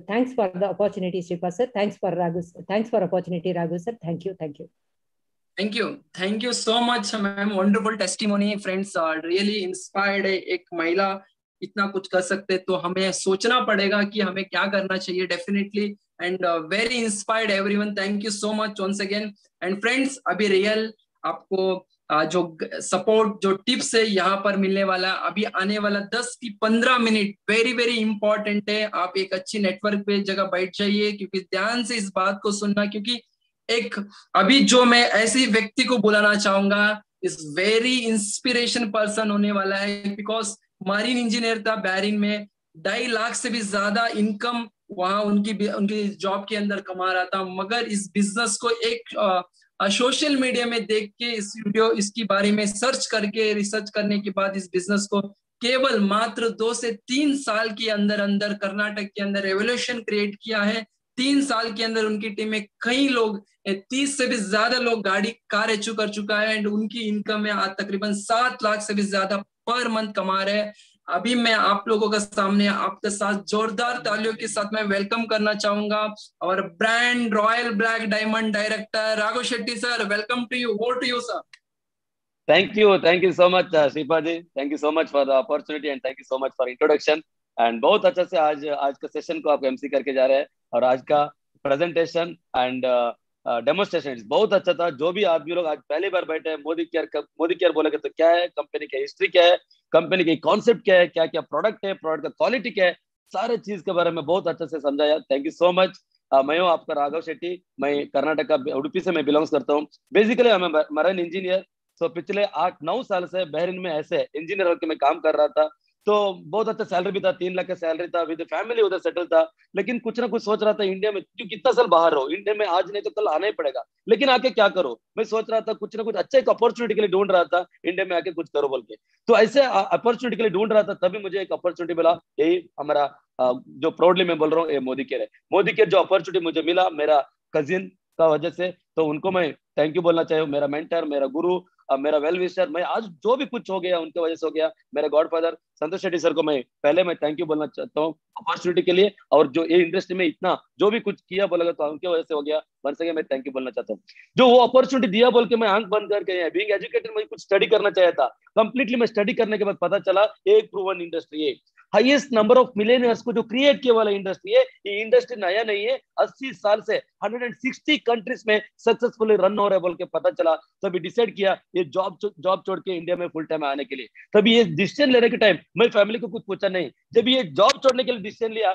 Thanks for the opportunity Shripa sir thanks for Raghu thanks for opportunity Raghu sir thank you thank you thank you thank you so much ma'am wonderful testimony friends really inspired है एक महिला इतना कुछ कर सकते तो हमें सोचना पड़ेगा कि हमें क्या करना चाहिए definitely and very inspired everyone thank you so much once again and friends अभी रियल आपको uh, जो सपोर्ट जो टिप्स है यहाँ पर मिलने वाला अभी आने वाला 10 की 15 मिनट वेरी वेरी इंपॉर्टेंट है. आप एक अच्छी नेटवर्क पे जगह बैठ जाइए क्योंकि ध्यान से इस बात को सुनना क्योंकि एक, अभी जो मैं ऐसी व्यक्ति को बुलाना चाहूँगा इस वेरी इंस्पिरेशन पर्सन होने वाला है बिकॉज़ मारीन इंजीनियर था बैरिन में, ढाई लाख से भी ज़्यादा इनकम वहाँ उनकी उनकी जॉब के अंदर कमा रहा था, मगर इस बिज़नेस को एक सोशल मीडिया में देख के, इस वीडियो इसकी बारे में सर्च करके रिसर्च करने के बाद इस बिज़नेस को केवल मात्र दो से तीन साल के अंदर अंदर कर्नाटक के अंदर रेवोल्यूशन क्रिएट किया है। तीन साल के अंदर उनकी टीम में कई लोग तीस से भी ज़्यादा लोग गाड़ी कार एचू कर चुका है एंड उनकी इनकम है आज तकरीबन सात लाख से भी ज़्यादा पर मंथ कमा रहे हैं। अभी मैं आप लोगों के सामने आपके साथ जोरदार तालियों के साथ मैं वेलकम करना चाहूँगा। और brand royal black diamond director Raghav Shetty sir welcome to you vote you sir thank you thank you so much Shripa ji thank you so much for the opportunity and you so much for introduction and बहुत अच्छा से आज आज का session को आप MC करके जा रहे हैं। और आज का प्रेजेंटेशन एंड डेमोस्ट्रेशन बहुत अच्छा था। जो भी आदमी लोग आज पहली बार बैठे हैं, मोदी केयर मोदी केयर बोलेगे तो क्या है? कंपनी की हिस्ट्री क्या है? कंपनी की कॉन्सेप्ट क्या है? क्या क्या प्रोडक्ट है? प्रोडक्ट का क्वालिटी क्या है? सारे चीज़ के बारे में बहुत अच्छे से समझाया। थैंक यू सो मच मैं हूँ आपका राघव शेट्टी। मैं कर्नाटक, उड़पी से मैं बिलोंग्स करता हूँ। बेसिकली मैं मरन इंजीनियर सो पिछले आठ, नौ साल से बहरीन में ऐसे इंजीनियर होकर मैं काम कर रहा था। तो बहुत अच्छा सैलरी भी था, तीन लाख का सैलरी था विद फैमिली उधर सेटल था। लेकिन कुछ ना कुछ सोच रहा था इंडिया में, क्यों कितना साल बाहर हो इंडिया में आज नहीं तो कल आना ही पड़ेगा। लेकिन आके क्या करो? मैं सोच रहा था कुछ ना कुछ अच्छा एक अपॉर्चुनिटी के लिए ढूंढ रहा था इंडिया में आके कुछ करो बोल के। तो ऐसे अपॉर्चुनिटी के लिए ढूंढ रहा था, तभी मुझे एक अपॉर्चुनिटी मिला। यही हमारा जो प्राउडली मैं बोल रहा हूँ, ये मोदी केयर है मोदी केयर जो अपॉर्चुनिटी मुझे मिला, मेरा कजिन का वजह से तो उनको मैं थैंक यू बोलना चाहिए मेरा मेंटर मेरा गुरु अब मेरा वेल विशर मैं आज जो भी कुछ हो गया, उनके वजह से हो गया, मेरे godfather Santosh Shetty sir को मैं पहले मैं थैंक यू बोलना चाहता हूँ अपॉर्चुनिटी के लिए और जो ये इंडस्ट्री में इतना जो भी कुछ किया बोला तो उनके वजह से हो गया। बन सके मैं थैंक यू बोलना चाहता हूँ। जो वो अपॉर्चुनिटी दिया बोल के मैं आँख बंद करके बींग एजुकेटेड मैं कुछ स्टडी करना चाहता। कंप्लीटली मैं स्टडी करने के बाद पता चला, एक प्रूवन इंडस्ट्री है। हाईएस्ट नंबर ऑफ़ मिलेनियर्स को जो क्रिएट किया वाला इंडस्ट्री है, ये इंडस्ट्री नया नहीं है। अस्सी साल से 160 कंट्रीज़ में सक्सेसफुली रन हो रहा है बोल के पता चला। तभी डिसाइड किया ये जॉब जॉब छोड़ के इंडिया में फुल टाइम आने के लिए। तभी ये डिसीज़न लेने के टाइम मैं फैमिली को कुछ पूछा नहीं। जब ये जॉब छोड़ने के लिए डिसीज़न लिया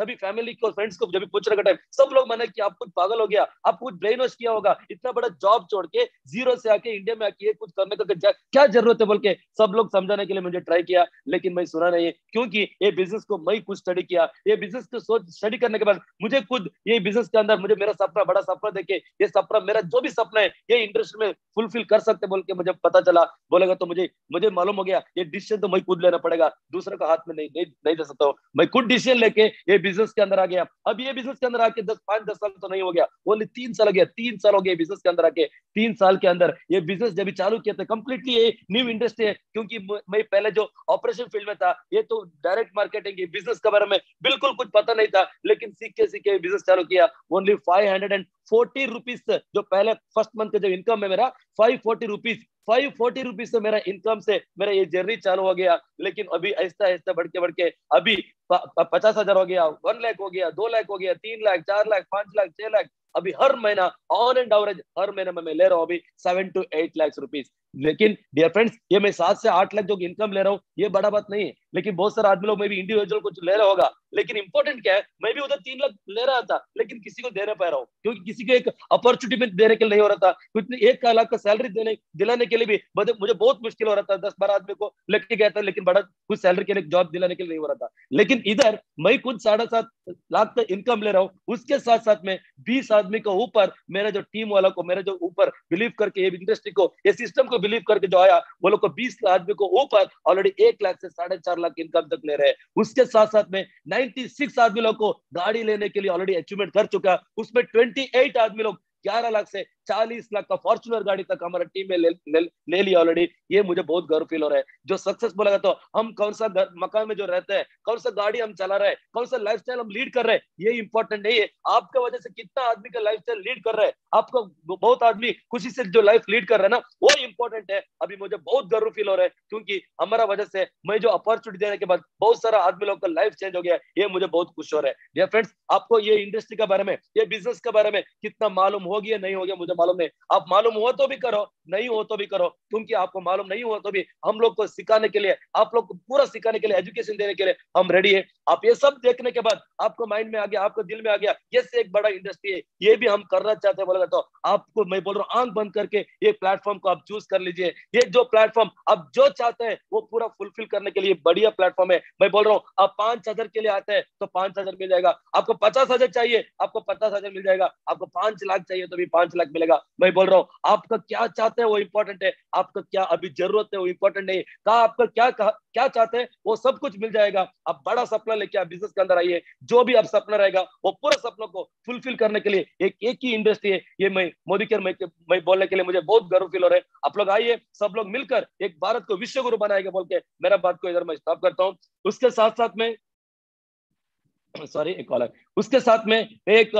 सभी फैमिली को फ्रेंड्स को जब पूछ रहे टाइम सब लोग माने कि आप कुछ पागल हो गया आप कुछ ब्रेन वॉश किया होगा इतना बड़ा जॉब छोड़ के ज़ीरो से आके इंडिया में आके कुछ करने का क्या ज़रूरत है बोल के? सब लोग समझाने के लिए मुझे ट्राई किया लेकिन मैं सुना नहीं क्योंकि ये बिज़नेस को मैं कुछ स्टडी किया। ये बिज़नेस को सोच स्टडी करने के बाद मुझे खुद ये बिज़नेस के अंदर मुझे मेरा सपना बड़ा सपना देखे ये सपना मेरा जो भी सपना है ये इंडस्ट्री में फुलफिल कर सकते बोल के मुझे पता चला। बोलेगा तो मुझे मुझे मालूम हो गया ये डिसीज़न तो मैं खुद लेना पड़ेगा दूसरे का हाथ में नहीं नहीं, नहीं दे सकता हूँ। मैं खुद डिसीज़न लेके ये बिज़नेस के अंदर आ गया। अब ये बिज़नेस के अंदर आके दस, पाँच, दस साल तो नहीं हो गया। ओनली तीन साल हो गया। तीन साल हो गया बिज़नेस के अंदर आके। तीन साल के अंदर ये बिज़नेस जब चालू किया था कंप्लीटली ये न्यू इंडस्ट्री है। क्योंकि मैं पहले जो ऑपरेशन फ़ील्ड में था, ये तो डायरेक्ट मार्केटिंग बिज़नेस के बारे में बिल्कुल कुछ पता नहीं था। लेकिन सीख के सीख बिज़नेस चालू किया। Only five hundred and forty rupees जो पहले फ़र्स्ट मंथ का जो इनकम है मेरा five forty rupees five forty rupees से मेरा इनकम से मेरा ये जर्नी चालू हो गया। लेकिन अभी ऐसा ऐसा बढ़ के बढ़ के अभी पचास हज़ार हो गया वन लाख हो गया, दो लाख हो गया, तीन लाख चार लाख पाँच लाख छह लाख अभी हर महीना ऑन एंड एवरेज हर महीने में मैं ले रहा हूँ अभी seven two eight lakh rupees लेकिन डियर फ्रेंड्स ये मैं सात से आठ लाख जो इनकम ले रहा हूँ, ये बड़ा बात नहीं है। लेकिन बहुत सारे आदमी लोग, मैं भी इंडिविजुअल कुछ ले रहा होगा। लेकिन इंपॉर्टेंट क्या है, मैं भी उधर तीन लाख ले रहा था, लेकिन किसी को दे नहीं पा रहा हूँ। क्योंकि किसी को एक अपॉर्चुनिटी में देने के लिए नहीं हो रहा था। कुछ एक लाख का सैलरी देने, दिलाने के लिए भी मुझे बहुत मुश्किल हो रहा था, दस बारह आदमी को लेके गया था, लेकिन बड़ा कुछ सैलरी के लिए जॉब दिलाने के लिए नहीं हो रहा था। लेकिन इधर मैं कुछ साढ़े सात लाख का इनकम ले रहा हूँ। उसके साथ साथ में बीस आदमी के ऊपर मेरा जो टीम वाला को, मेरे जो ऊपर बिलीव करके इंडस्ट्री को, ये सिस्टम को बिलीव करके जो आया, वो लोग को बीस आदमी को ऊपर ऑलरेडी एक लाख से साढ़े चार लाख इनकम तक ले रहे हैं। उसके साथ साथ में नाइनटी सिक्स आदमी लोग को गाड़ी लेने के लिए ऑलरेडी अचीवमेंट कर चुका उसमें ट्वेंटी एट आदमी लोग ग्यारह लाख से चालीस लाख का फॉर्चुनर गाड़ी तक हमारा टीम में ले, ले, ले लिया ऑलरेडी ये मुझे बहुत गर्व फील हो रहा है। जो सक्सेस बोला तो हम कौन सा मकान में जो रहते हैं कौन सा गाड़ी हम चला रहे हैं कौन सा लाइफ हम लीड कर रहे हैं ये इंपॉर्टेंट नहीं है। आपके वजह से कितना आदमी का लाइफ लीड कर रहे हैं आपको बहुत आदमी खुशी से जो लाइफ लीड कर रहे हैं ना वो इंपॉर्टेंट है। अभी मुझे बहुत गर्व फील हो रहा है क्योंकि हमारा वजह से मैं जो अपॉर्चुनिटी देने के बाद बहुत सारा आदमी लोग का लाइफ चेंज हो गया ये मुझे बहुत खुश हो रहा है। फ्रेंड्स आपको ये इंडस्ट्री के बारे में ये बिज़नेस के बारे में कितना मालूम हो गया नहीं हो गया मुझे मालूम नहीं। आप मालूम हुआ तो भी करो, नहीं हो तो भी करो। क्योंकि आपको मालूम नहीं हुआ तो भी हम लोग को सिखाने के लिए, आप लोग को पूरा सिखाने के लिए एजुकेशन देने के लिए हम रेडी है। आप ये सब देखने के बाद आपको माइंड में आ गया, आपको दिल में आ गया, ये एक बड़ा इंडस्ट्री है। ये भी हम करना चाहते हैं बोलेगा तो आपको मैं बोल रहा हूँ, आँख बंद करके ये प्लेटफॉर्म को आप चूज़ कर लीजिए। ये जो प्लेटफॉर्म आप जो चाहते हैं, वो पूरा फुलफिल करने के लिए बढ़िया प्लेटफॉर्म है। मैं बोल रहा हूँ, आप पाँच के लिए आते हैं तो पाँच मिल जाएगा। आपको पचास चाहिए, आपको पचास मिल जाएगा। आपको पाँच लाख चाहिए तो भी पाँच लाख मिलेगा। मैं बोल रहा हूँ आपका क्या चाहते हैं वो इंपॉर्टेंट है आपका क्या अभी ज़रूरत है वो इंपॉर्टेंट नहीं कहा आपका क्या क्या चाहते हैं वो सब कुछ मिल जाएगा। आप बड़ा सपना लेके आप बिज़नेस के अंदर आइए। जो भी आप सपना रहेगा वो पूरा सपनों को फुलफिल करने के लिए एक एक ही इंडस्ट्री है। ये मैं मोदी मैं, मैं बोलने के लिए मुझे बहुत गर्व फील हो रहा है। आप लोग आइए सब लोग मिलकर एक भारत को विश्व गुरु बनाएगा बोल के मेरा बात को इधर मैं स्टॉप करता हूँ। उसके साथ साथ में सॉरी एक कॉलर उसके साथ में एक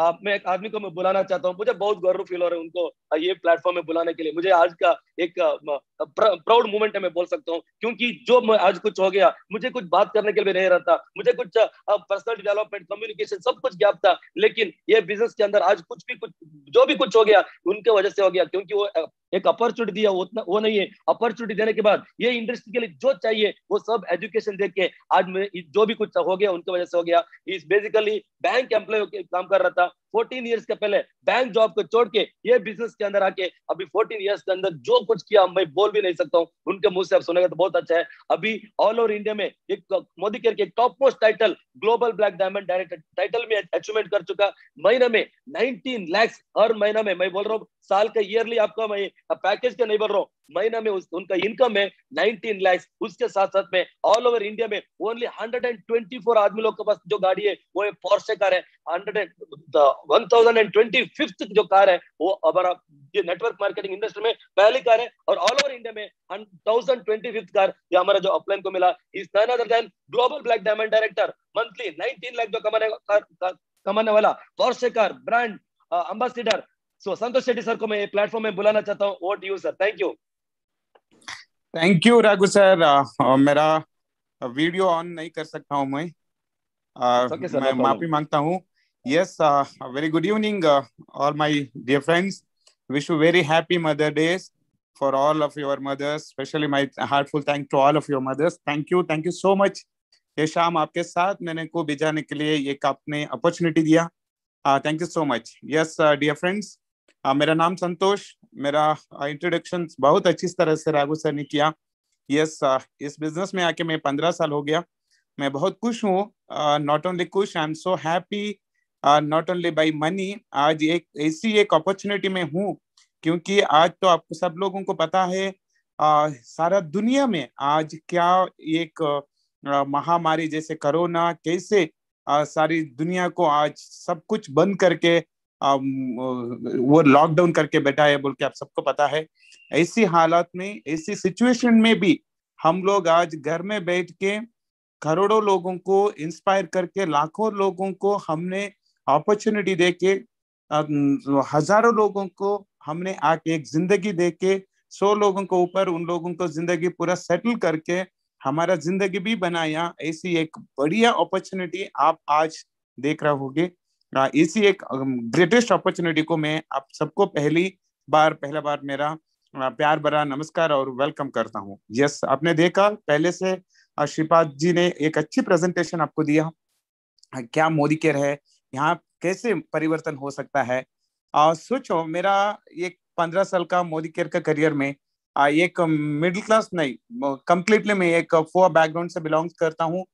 आ, मैं एक आदमी को मैं बुलाना चाहता हूँ। मुझे बहुत गौरव फील हो रहा है उनको ये प्लेटफॉर्म में बुलाने के लिए। मुझे आज का एक प्राउड मोमेंट है मैं बोल सकता हूँ। क्योंकि जो आज कुछ हो गया मुझे कुछ बात करने के लिए नहीं रहता। मुझे कुछ पर्सनल डेवलपमेंट कम्युनिकेशन सब कुछ गैप था। लेकिन ये बिज़नेस के अंदर आज कुछ भी कुछ जो भी कुछ हो गया उनके वजह से हो गया। क्योंकि वो एक अपॉर्चुनिटी दिया उतना वो नहीं है। अपॉर्चुनिटी देने के बाद ये इंडस्ट्री के लिए जो चाहिए वो सब एजुकेशन दे के आज में जो भी कुछ हो गया उनकी वजह से हो गया। इस बेसिकली बैंक एम्प्लॉय काम कर रहा था। up 14 इयर्स के पहले बैंक जॉब को छोड़ के ये बिज़नेस के अंदर आके अभी 14 इयर्स के अंदर जो कुछ किया मैं बोल भी नहीं सकता हूँ। उनके मुँह से आप सुनेगा तो बहुत अच्छा है। अभी ऑल ओवर इंडिया में एक मोदी केयर के top most title global black diamond director title में अचीवमेंट कर चुका। महीने में नाइनटीन लैक्स हर महीना में मैं बोल रहा हूँ साल का ईयरली आपका मैं पैकेज का नहीं बोल रहा हूँ। महीना में उस, उनका इनकम है 19 लाख उसके साथ साथ में ऑल ओवर इंडिया में ओनली 124 आदमी लोग के पास जो गाड़ी है वो है पोर्शे कार है। Hundred one thousand and twenty fifth जो कार है वो हमारा ये नेटवर्क मार्केटिंग इंडस्ट्री में पहली कार है और ऑल ओवर इंडिया में थाउज़ेंड ट्वेंटी फिफ्थ कार ये हमारा जो अपलाइन को मिला। इस none other than global black diamond director monthly nineteen lakh जो कमाने कमाने वाला Porsche car brand ambassador so Santosh Shetty sir को मैं प्लेटफॉर्म में बुलाना चाहता हूँ। Vote you sir thank you thank you Raghu sir मेरा वीडियो ऑन नहीं कर सकता हूँ मैं। Okay, sir, मैं माफ़ी माँगता हूँ। Yes very good evening all my dear friends wish you very happy mother days for all of your mothers. Especially my heartful thank to all of your mothers. Thank you thank you so much. ये शाम आपके साथ मैंने को भिजाने के लिए एक आपने अपॉर्चुनिटी दिया. Thank you so much yes dear friends मेरा नाम संतोष. मेरा इंट्रोडक्शन uh, बहुत अच्छी तरह से राघु सर ने किया. यस yes, uh, इस बिज़नेस में आके मैं पंद्रह साल हो गया. मैं बहुत खुश हूँ. नॉट ओनली खुश I am so happy not only by money आज एक ऐसी एक अपॉर्चुनिटी में हूँ क्योंकि आज तो आपको सब लोगों को पता है आ, सारा दुनिया में आज क्या एक महामारी जैसे कोरोना कैसे आ, सारी दुनिया को आज सब कुछ बंद करके आ, वो लॉकडाउन करके बैठा है बोल के आप सबको पता है। ऐसी हालात में ऐसी सिचुएशन में भी हम लोग आज घर में बैठ के करोड़ों लोगों को इंस्पायर करके लाखों लोगों को हमने अपॉर्चुनिटी दे के हज़ारों लोगों को हमने आके एक ज़िंदगी दे के सौ लोगों को ऊपर, उन लोगों को ज़िंदगी पूरा सेटल करके हमारा ज़िंदगी भी बनाया। ऐसी एक बढ़िया अपॉर्चुनिटी आप आज देख रहे होगे। इसी एक ग्रेटेस्ट अपॉर्चुनिटी को मैं आप सबको पहली बार, पहला बार मेरा प्यार भरा नमस्कार और वेलकम करता हूँ। यस आपने देखा, पहले से श्रीपाद जी ने एक अच्छी प्रेजेंटेशन आपको दिया। क्या मोदी केयर है यहाँ कैसे परिवर्तन हो सकता है? आ, सोचो मेरा एक पंद्रह साल का मोदी केयर का करियर में एक मिडिल क्लास नहीं कंप्लीटली मैं एक फोर बैकग्राउंड से बिलोंग करता हूँ।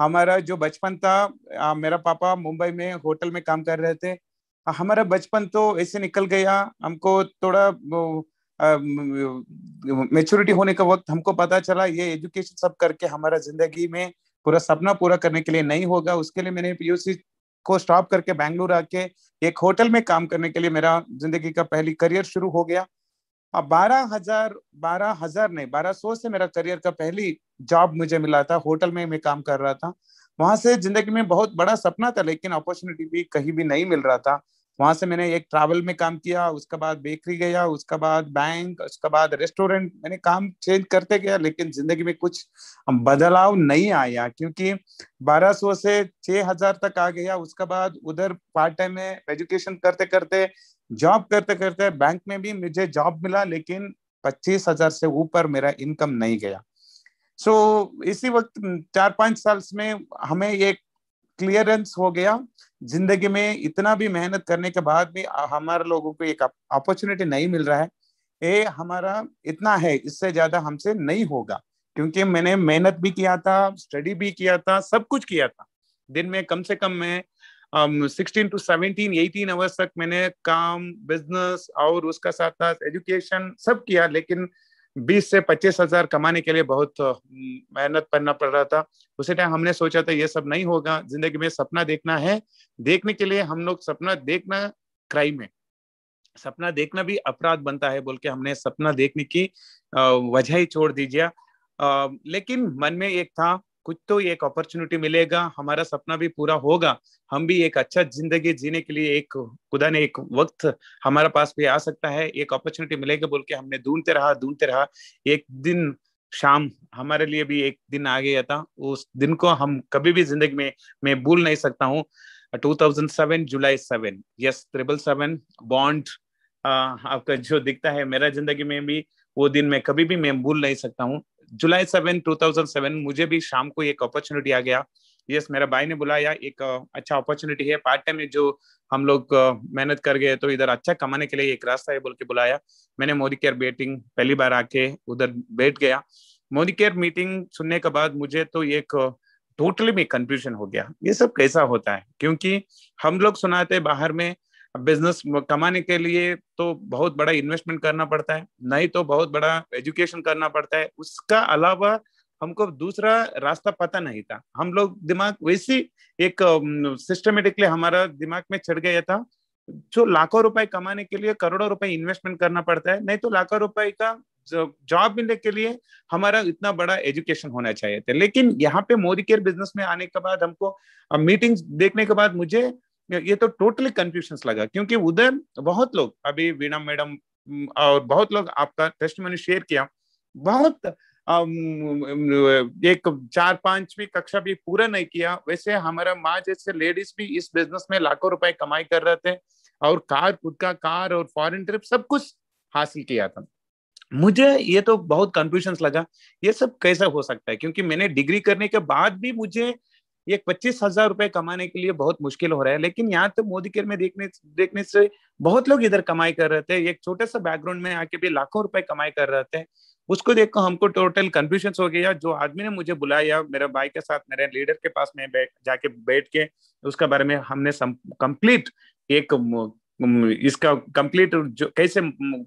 हमारा जो बचपन था मेरा पापा मुंबई में होटल में काम कर रहे थे। हमारा बचपन तो ऐसे निकल गया हमको थोड़ा मेच्योरिटी होने का वक्त हमको पता चला ये एजुकेशन सब करके हमारा ज़िंदगी में पूरा सपना पूरा करने के लिए नहीं होगा। उसके लिए मैंने पीयूसी को स्टॉप करके बैंगलोर आके एक होटल में काम करने के लिए मेरा ज़िंदगी का पहली करियर शुरू हो गया। अब बारह हज़ार बारह हज़ार नहीं, बारह सौ से मेरा करियर का पहली जॉब मुझे मिला था होटल में मैं काम कर रहा था। वहाँ से ज़िंदगी में बहुत बड़ा सपना था, लेकिन अपॉर्चुनिटी भी कहीं भी नहीं मिल रहा था। वहाँ से मैंने एक ट्रैवल में काम किया उसके बाद बेकरी गया उसके बाद बैंक उसके बाद रेस्टोरेंट मैंने काम चेंज करते गया लेकिन ज़िंदगी में कुछ बदलाव नहीं आया क्योंकि 1200 से 6000 तक आ गया उसके बाद उधर पार्ट टाइम में एजुकेशन करते करते जॉब करते करते बैंक में भी मुझे जॉब मिला लेकिन पच्चीस हज़ार से ऊपर मेरा इनकम नहीं गया। सो so, इसी वक्त चार पाँच साल में हमें एक क्लियरेंस हो गया। ज़िंदगी में इतना भी मेहनत करने के बाद भी हमारे लोगों को एक अपॉर्चुनिटी नहीं मिल रहा है। ये हमारा इतना है, इससे ज़्यादा हमसे नहीं होगा। क्योंकि मैंने मेहनत भी किया था स्टडी भी किया था, सब कुछ किया था। दिन में कम से कम मैं sixteen to seventeen eighteen hours तक मैंने काम बिज़नेस और उसका साथ साथ एजुकेशन सब किया। लेकिन बीस से पच्चीस हज़ार कमाने के लिए बहुत मेहनत करना पड़ रहा था। उसी टाइम हमने सोचा था, ये सब नहीं होगा। ज़िंदगी में सपना देखना है। देखने के लिए हम लोग सपना देखना, क्राइम है सपना देखना भी अपराध बनता है बोल के हमने सपना देखने की वजह ही छोड़ दीजिए लेकिन मन में एक था कुछ तो एक अपॉर्चुनिटी मिलेगा, हमारा सपना भी पूरा होगा। हम भी एक अच्छा ज़िंदगी जीने के लिए एक खुदा ने एक वक्त हमारे पास भी आ सकता है। एक अपॉर्चुनिटी मिलेगा बोल के हमने ढूंढते रहा ढूंढते रहा। एक दिन शाम हमारे लिए भी एक दिन आ गया था। उस दिन को हम कभी भी ज़िंदगी में, मैं भूल नहीं सकता हूँ। 2007 July seven yes triple seven bond आपका जो दिखता है मेरा ज़िंदगी में भी, वो दिन मैं कभी भी मैं भूल नहीं सकता हूँ। July seven, two thousand seven, मुझे भी शाम को एक अपॉर्चुनिटी आ गया। यस मेरा भाई ने बुलाया, एक अच्छा अपॉर्चुनिटी है। पार्ट टाइम जो हम लोग मेहनत कर गए तो इधर अच्छा कमाने के लिए एक रास्ता है बोल के बुलाया। मैंने मोदी केयर बेटिंग पहली बार आके उधर बैठ गया। मोदी केयर मीटिंग सुनने के बाद मुझे तो एक टोटली में कंफ्यूजन हो गया। ये सब कैसा होता है? क्योंकि हम लोग सुनाते बाहर में बिज़नेस कमाने के लिए तो बहुत बड़ा इन्वेस्टमेंट करना पड़ता है, नहीं तो बहुत बड़ा एजुकेशन करना पड़ता है। उसका अलावा हमको दूसरा रास्ता पता नहीं था। हम लोग दिमाग वैसी एक सिस्टमेटिकली हमारा दिमाग में चढ़ गया था, जो लाखों रुपए कमाने के लिए करोड़ों रुपए इन्वेस्टमेंट करना पड़ता है, नहीं तो लाखों रुपए का जॉब मिलने के लिए हमारा इतना बड़ा एजुकेशन होना चाहिए था। लेकिन यहाँ पे मोदी केयर बिज़नेस में आने के बाद हमको मीटिंग्स देखने के बाद मुझे ये तो टोटली कंफ्यूजन लगा, क्योंकि उधर बहुत लोग, अभी वीणा मैडम और बहुत लोग आपका टेस्ट मैंने शेयर किया, बहुत एक चार पांचवी कक्षा भी पूरा नहीं किया, वैसे हमारा माँ जैसे लेडीज़ भी इस बिज़नेस में लाखों रुपए कमाई कर रहे थे, और कार, खुद का कार और फॉरेन ट्रिप सब कुछ हासिल किया था। मुझे ये तो बहुत कंफ्यूजन लगा, ये सब कैसा हो सकता है? क्योंकि मैंने डिग्री करने के बाद भी मुझे ये पच्चीस हज़ार रुपए कमाने के लिए बहुत मुश्किल हो रहा है, लेकिन यहाँ तो मोदी केयर में देखने देखने से बहुत लोग इधर कमाई कर रहे थे, एक छोटे सा बैकग्राउंड में आके भी लाखों रुपए कमाई कर रहे थे, उसको देखकर हमको टोटल कंफ्यूजन हो गया, जो आदमी ने मुझे बुलाया, मेरे भाई के साथ, मेरे लीडर के पास में बैठ, जाके बैठ के, उसके बारे में हमने कंप्लीट एक इसका कंप्लीट जो, कैसे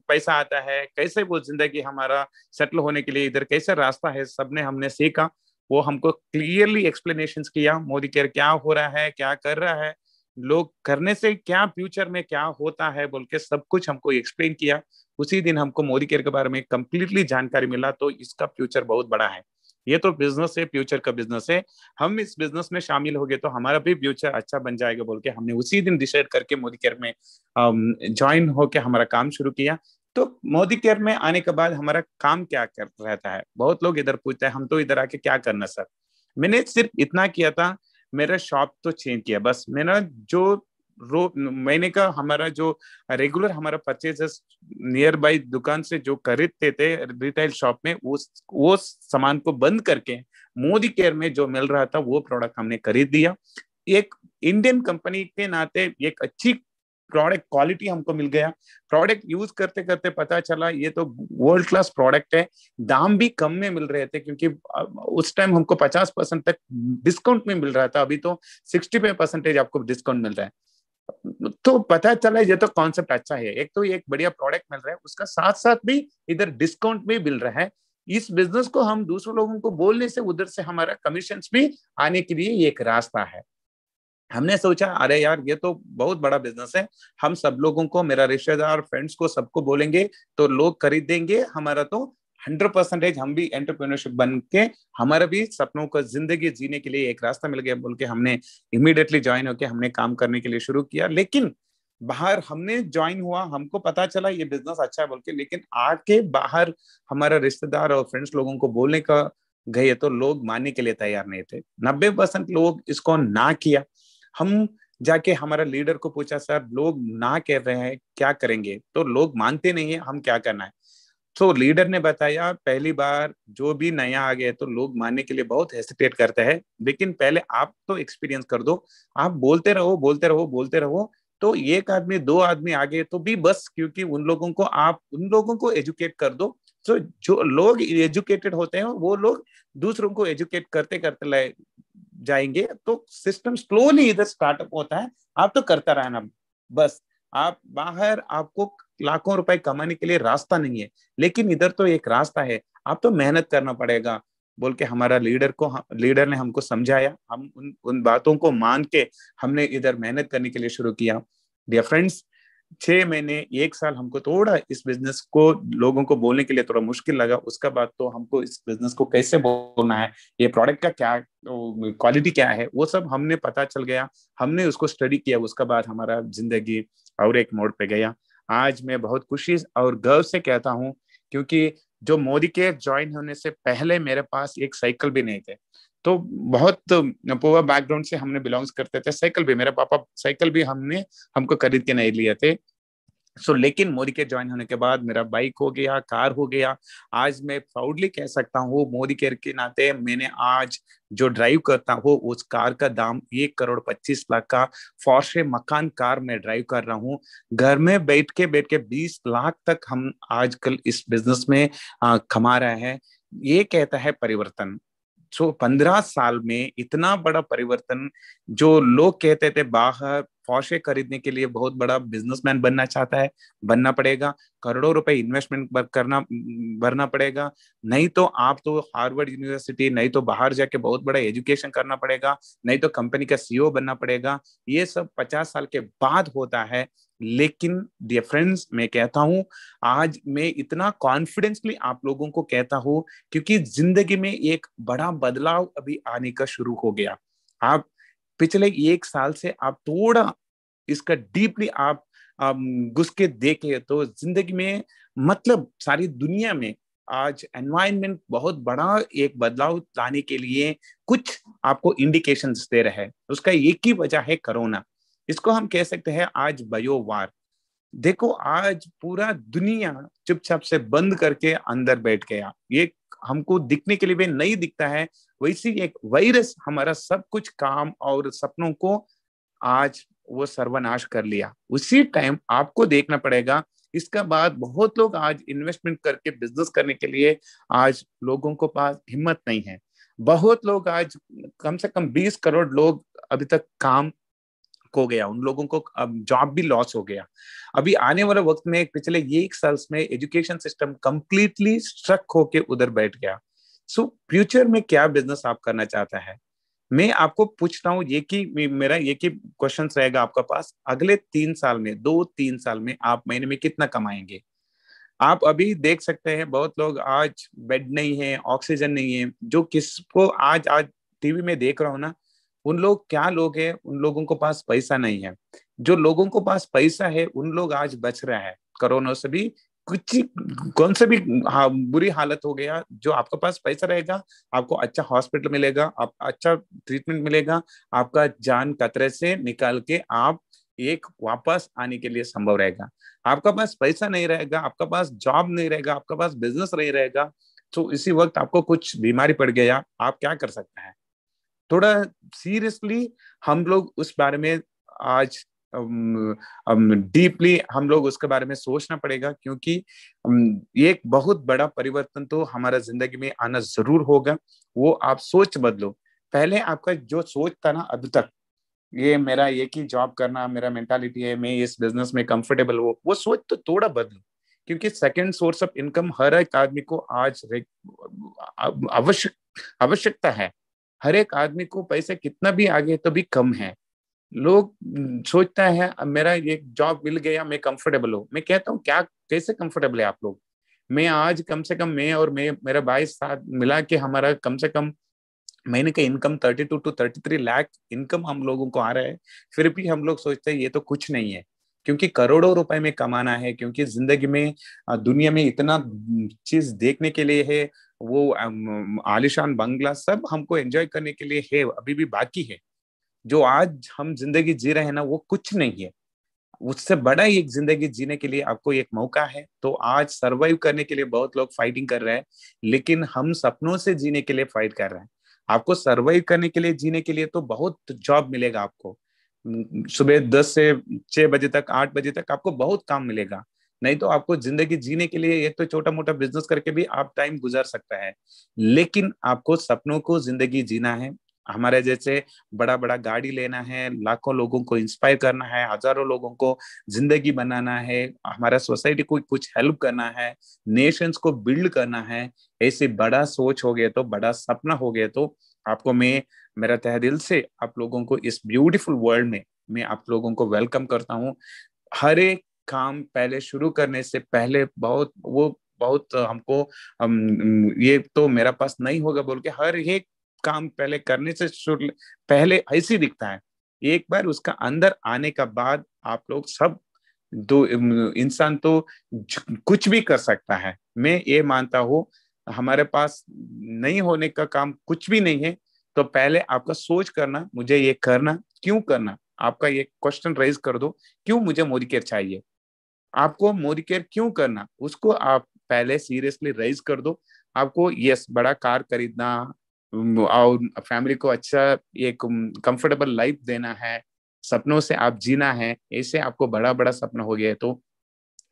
पैसा आता है, कैसे वो ज़िंदगी हमारा सेटल होने के लिए इधर, कैसे रास्ता है, सबने हमने सीखा। वो हमको क्लियरली एक्सप्लेनेशन किया, मोदी केयर क्या हो रहा है, क्या कर रहा है? लोग करने से क्या फ्यूचर में क्या होता है? बोल के सब कुछ हमको एक्सप्लेन किया। उसी दिन हमको मोदी केयर के बारे में कंप्लीटली जानकारी मिला तो इसका फ्यूचर बहुत बड़ा है। ये तो बिज़नेस है फ्यूचर का बिज़नेस है। हम इस बिज़नेस में शामिल हो गए तो हमारा भी फ्यूचर अच्छा बन जाएगा बोल के हमने उसी दिन डिसाइड करके मोदी केयर में ज्वाइन होके हमारा काम शुरू किया। तो मोदी केयर में आने के बाद हमारा काम क्या कर रहता है? बहुत लोग इधर पूछते हैं, हम तो इधर आके क्या करना सर? मैंने सिर्फ़ इतना किया था, मेरा शॉप तो चेंज किया, बस मेरा जो रो महीने का हमारा जो रेगुलर हमारा परचेजेस नियर बाई दुकान से जो खरीदते थे रिटेल शॉप में, वो वो सामान को बंद करके, मोदी केयर में जो मिल रहा था, वो प्रोडक्ट हमने खरीद दिया एक इंडियन कंपनी के नाते एक अच्छी प्रोडक्ट क्वालिटी हमको मिल गया। प्रोडक्ट यूज़ करते करते पता चला, ये तो वर्ल्ड क्लास प्रोडक्ट है। दाम भी कम में मिल रहे थे क्योंकि उस टाइम हमको 50 परसेंट तक डिस्काउंट में मिल रहा था। अभी तो 65 परसेंटेज आपको डिस्काउंट मिल रहा है। तो पता चला, ये तो कॉन्सेप्ट अच्छा है। एक तो एक बढ़िया प्रोडक्ट मिल रहा है। उसका साथ साथ भी इधर डिस्काउंट भी मिल रहा है। इस बिज़नेस को हम दूसरे लोगों को बोलने से उधर से हमारा कमीशन भी आने के लिए एक रास्ता है। हमने सोचा, अरे यार, ये तो बहुत बड़ा बिज़नेस है। हम सब लोगों को, मेरा रिश्तेदार फ्रेंड्स को सबको बोलेंगे तो लोग खरीदेंगे हमारा तो हंड्रेड परसेंटेज हम भी एंटरप्रेन्योरशिप बन के, हमारा भी सपनों को ज़िंदगी जीने के लिए एक रास्ता मिल गया। बोल के हमने इमिडिएटली ज्वाइन होकर हमने काम करने के लिए शुरू किया। लेकिन बाहर हमने ज्वाइन हुआ, हमको पता चला, ये बिज़नेस अच्छा है बोल के, लेकिन आके बाहर हमारा रिश्तेदार और फ्रेंड्स लोगों को बोलने का गए तो लोग मानने के लिए तैयार नहीं थे। नब्बे परसेंट लोग इसको ना किया। हम जाके हमारा लीडर को पूछा, सर, लोग ना कह रहे हैं, क्या करेंगे? तो लोग मानते नहीं है, हम क्या करना है? तो लीडर ने बताया, पहली बार जो भी नया आ गया तो लोग मानने के लिए बहुत हेसिटेट करते हैं, लेकिन पहले आप तो एक्सपीरियंस कर दो। आप बोलते रहो बोलते रहो बोलते रहो तो एक आदमी, दो आदमी आगे तो भी बस, क्योंकि उन लोगों को आप, उन लोगों को एजुकेट कर दो। तो जो लोग एजुकेटेड होते हैं, वो लोग दूसरों को एजुकेट करते करते जाएँगे तो सिस्टम स्लोली इधर स्टार्टअप होता है। आप तो करता रहना। बस, आप बाहर आपको लाखों रुपए कमाने के लिए रास्ता नहीं है, लेकिन इधर तो एक रास्ता है। आप तो मेहनत करना पड़ेगा। बोल के हमारा लीडर को लीडर ने हमको समझाया। हम उन उन बातों को मान के हमने इधर मेहनत करने के लिए शुरू किया। डियर फ्रेंड्स छह महीने, एक साल हमको थोड़ा इस बिज़नेस को लोगों को बोलने के लिए थोड़ा मुश्किल लगा। उसका बाद तो हमको इस बिज़नेस को कैसे बोलना है, ये प्रोडक्ट का क्या क्वालिटी क्या है, वो सब हमने पता चल गया। हमने उसको स्टडी किया, उसका बाद हमारा ज़िंदगी और एक मोड़ पे गया। आज मैं बहुत खुशी और गर्व से कहता हूँ, क्योंकि जो मोदी के ज्वाइन होने से पहले मेरे पास एक साइकिल भी नहीं थे। तो बहुत पुअर बैकग्राउंड से हमने बिलोंग्स करते थे। साइकिल भी, मेरे पापा साइकिल भी हमने, हमको खरीद के नहीं लिए थे। सो so, लेकिन मोदी के ज्वाइन होने के बाद मेरा बाइक हो गया कार हो गया। आज मैं प्राउडली कह सकता हूँ मोदी केयर के नाते मैंने आज जो ड्राइव करता हूँ उस कार का दाम एक करोड़ पच्चीस लाख का फौशे मकान कार में ड्राइव कर रहा हूँ। घर में बैठ के बैठ के बीस लाख तक हम आजकल इस बिज़नेस में कमा रहे हैं। ये कहता है परिवर्तन। सो पंद्रह साल में इतना बड़ा परिवर्तन जो लोग कहते थे बाहर फौशे खरीदने के लिए बहुत बड़ा बिजनेसमैन बनना चाहता है, बनना पड़ेगा। करोड़ों रुपए इन्वेस्टमेंट करना, भरना पड़ेगा। नहीं तो आप तो हार्वर्ड यूनिवर्सिटी नहीं तो बाहर जाके बहुत बड़ा एजुकेशन करना पड़ेगा, नहीं तो कंपनी का सीईओ बनना पड़ेगा। ये सब पचास साल के बाद होता है। लेकिन डियर फ्रेंड्स मैं कहता हूँ, आज मैं इतना कॉन्फिडेंसली आप लोगों को कहता हूँ, क्योंकि ज़िंदगी में एक बड़ा बदलाव अभी आने का शुरू हो गया। आप पिछले एक साल से आप थोड़ा इसका डीपली आप घुस के देखे तो ज़िंदगी में मतलब सारी दुनिया में आज एनवायरमेंट बहुत बड़ा एक बदलाव लाने के लिए कुछ आपको इंडिकेशन दे रहे हैं। उसका एक ही वजह है कोरोना इसको हम कह सकते हैं आज बयोवार देखो आज पूरा दुनिया चुपचाप से बंद करके अंदर बैठ गया। ये हमको दिखने के लिए भी नहीं दिखता है, वैसी एक वायरस हमारा सब कुछ काम और सपनों को आज वो सर्वनाश कर लिया। उसी टाइम आपको देखना पड़ेगा, इसका बाद बहुत लोग आज इन्वेस्टमेंट करके बिज़नेस करने के लिए आज लोगों को पास हिम्मत नहीं है। बहुत लोग आज कम से कम 20 करोड़ लोग अभी तक काम हो गया उन लोगों को जॉब भी लॉस हो गया। अभी आने वाले वक्त में पिछले ये एक साल में एजुकेशन सिस्टम कंप्लीटली स्ट्रक होके उधर बैठ गया। सो so, फ्यूचर में क्या बिज़नेस आप करना चाहता है? मैं आपको पूछता हूँ ये कि मेरा ये कि क्वेश्चन रहेगा आपका पास अगले तीन साल में दो तीन साल में आप महीने में कितना कमाएँगे? आप अभी देख सकते हैं बहुत लोग आज बेड नहीं है ऑक्सीजन नहीं है जो किसको आज आज टीवी में देख रहा हूँ ना उन लोग क्या लोग हैं? उन लोगों को पास पैसा नहीं है। जो लोगों को पास पैसा है उन लोग आज बच रहे हैं। कोरोना से भी कुछ कौन से भी हाँ, बुरी हालत हो गया जो आपके पास पैसा रहेगा आपको अच्छा हॉस्पिटल मिलेगा आप अच्छा ट्रीटमेंट मिलेगा आपका जान कतरे से निकाल के आप एक वापस आने के लिए संभव रहेगा। आपका पास पैसा नहीं रहेगा आपका पास जॉब नहीं रहेगा आपका पास बिज़नेस नहीं रहेगा तो इसी वक्त आपको कुछ बीमारी पड़ गया आप क्या कर सकते हैं? थोड़ा सीरियसली हम लोग उस बारे में आज डीपली um, um, हम लोग उसके बारे में सोचना पड़ेगा क्योंकि एक बहुत बड़ा परिवर्तन तो हमारा ज़िंदगी में आना ज़रूर होगा। वो आप सोच बदलो। पहले आपका जो सोच था ना अब तक ये मेरा एक ही जॉब करना मेरा मेंटालिटी है मैं इस बिज़नेस में कंफर्टेबल हो वो सोच तो थोड़ा बदलो। क्योंकि सेकंड सोर्स ऑफ़ इनकम हर एक आदमी को आज आवश्यक आवश्यकता है। हर एक आदमी को पैसे कितना भी आगे तो भी कम है। लोग सोचता है मेरा ये जॉब मिल गया, मैं कंफर्टेबल हूँ। मैं कहता हूँ, क्या, कैसे कंफर्टेबल है आप लोग? मैं आज कम से कम मैं और मैं, मेरा भाई साथ मिला के हमारा कम से कम महीने का income thirty two to thirty three lakh income हम लोगों को आ रहा है। फिर भी हम लोग सोचते हैं, ये तो कुछ नहीं है। क्योंकि करोड़ों रुपए में कमाना है, क्योंकि ज़िंदगी में दुनिया में इतना चीज़ देखने के लिए है वो आलिशान बंगला सब हमको एंजॉय करने के लिए है, अभी भी बाकी है। जो आज हम ज़िंदगी जी रहे हैं ना, वो कुछ नहीं है। उससे बड़ा एक ज़िंदगी जीने के लिए आपको एक मौका है। तो आज सरवाइव करने के लिए बहुत लोग फाइटिंग कर रहे हैं, लेकिन हम सपनों से जीने के लिए फाइट कर रहे हैं। आपको सरवाइव करने के लिए, जीने के लिए तो बहुत जॉब मिलेगा आपको। सुबह दस से छह बजे तक, आठ बजे तक आपको बहुत काम मिलेगा। नहीं तो आपको ज़िंदगी जीने के लिए एक तो छोटा मोटा बिज़नेस करके भी आप टाइम गुजार सकता है। लेकिन आपको सपनों को ज़िंदगी जीना है। हमारे जैसे बड़ा बड़ा गाड़ी लेना है, लाखों लोगों को इंस्पायर करना है, हज़ारों लोगों को ज़िंदगी बनाना है, हमारा सोसाइटी को कुछ हेल्प करना है नेशंस को बिल्ड करना है, ऐसे बड़ा सोच हो गया तो बड़ा सपना हो गया तो आपको मैं, मेरा तह दिल से आप लोगों को इस ब्यूटीफुल वर्ल्ड में मैं आप लोगों को वेलकम करता हूँ। हर एक काम पहले शुरू करने से पहले बहुत वो बहुत हमको हम, ये तो मेरा पास नहीं होगा बोल के हर एक काम पहले करने से शुरू पहले ऐसी दिखता है। एक बार उसका अंदर आने का बाद आप लोग सब दो इंसान तो कुछ भी कर सकता है। मैं ये मानता हूँ हमारे पास नहीं होने का काम कुछ भी नहीं है तो पहले आपका सोच करना मुझे ये करना क्यों करना? आपका ये क्वेश्चन रेज कर दो क्यों मुझे मोदी केयर चाहिए आपको मोदी केयर क्यों करना? उसको आप पहले सीरियसली रेज कर दो। आपको यस बड़ा कार खरीदना और फैमिली को अच्छा एक कंफर्टेबल लाइफ देना है, सपनों से आप जीना है, ऐसे आपको बड़ा बड़ा सपना हो गया है। तो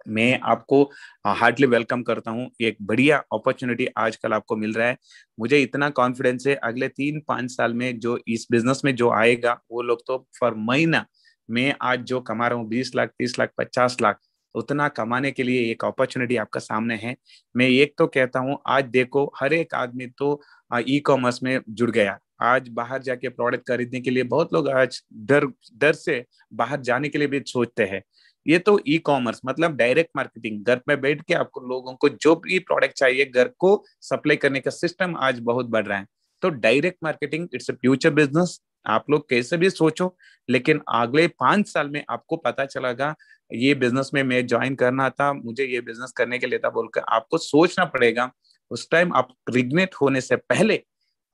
मैं आपको हार्डली वेलकम करता हूँ। एक बढ़िया अपॉर्चुनिटी आजकल आपको मिल रहा है। मुझे इतना कॉन्फिडेंस है, अगले तीन पाँच साल में जो इस बिज़नेस में जो आएगा, वो लोग तो फॉर महीना मैं आज जो कमा रहा हूँ, बीस लाख, तीस लाख, पचास लाख उतना कमाने के लिए एक अपॉर्चुनिटी आपका सामने है। मैं एक तो कहता हूँ, आज देखो, हर एक आदमी तो ई कॉमर्स में जुड़ गया। आज बाहर जाके प्रोडक्ट खरीदने के लिए बहुत लोग आज डर डर से बाहर जाने के लिए भी सोचते हैं। ये तो ई कॉमर्स मतलब डायरेक्ट मार्केटिंग घर में बैठ के आपको लोगों को जो भी प्रोडक्ट चाहिए, घर को सप्लाई करने का सिस्टम आज बहुत बढ़ रहा है। तो direct marketing it's a future business आप लोग कैसे भी सोचो, लेकिन अगले पाँच साल में आपको पता चलेगा, ये बिज़नेस में मैं ज्वाइन करना था, मुझे ये बिज़नेस करने के लिए था बोलकर आपको सोचना पड़ेगा। उस टाइम आप रिग्नेट होने से पहले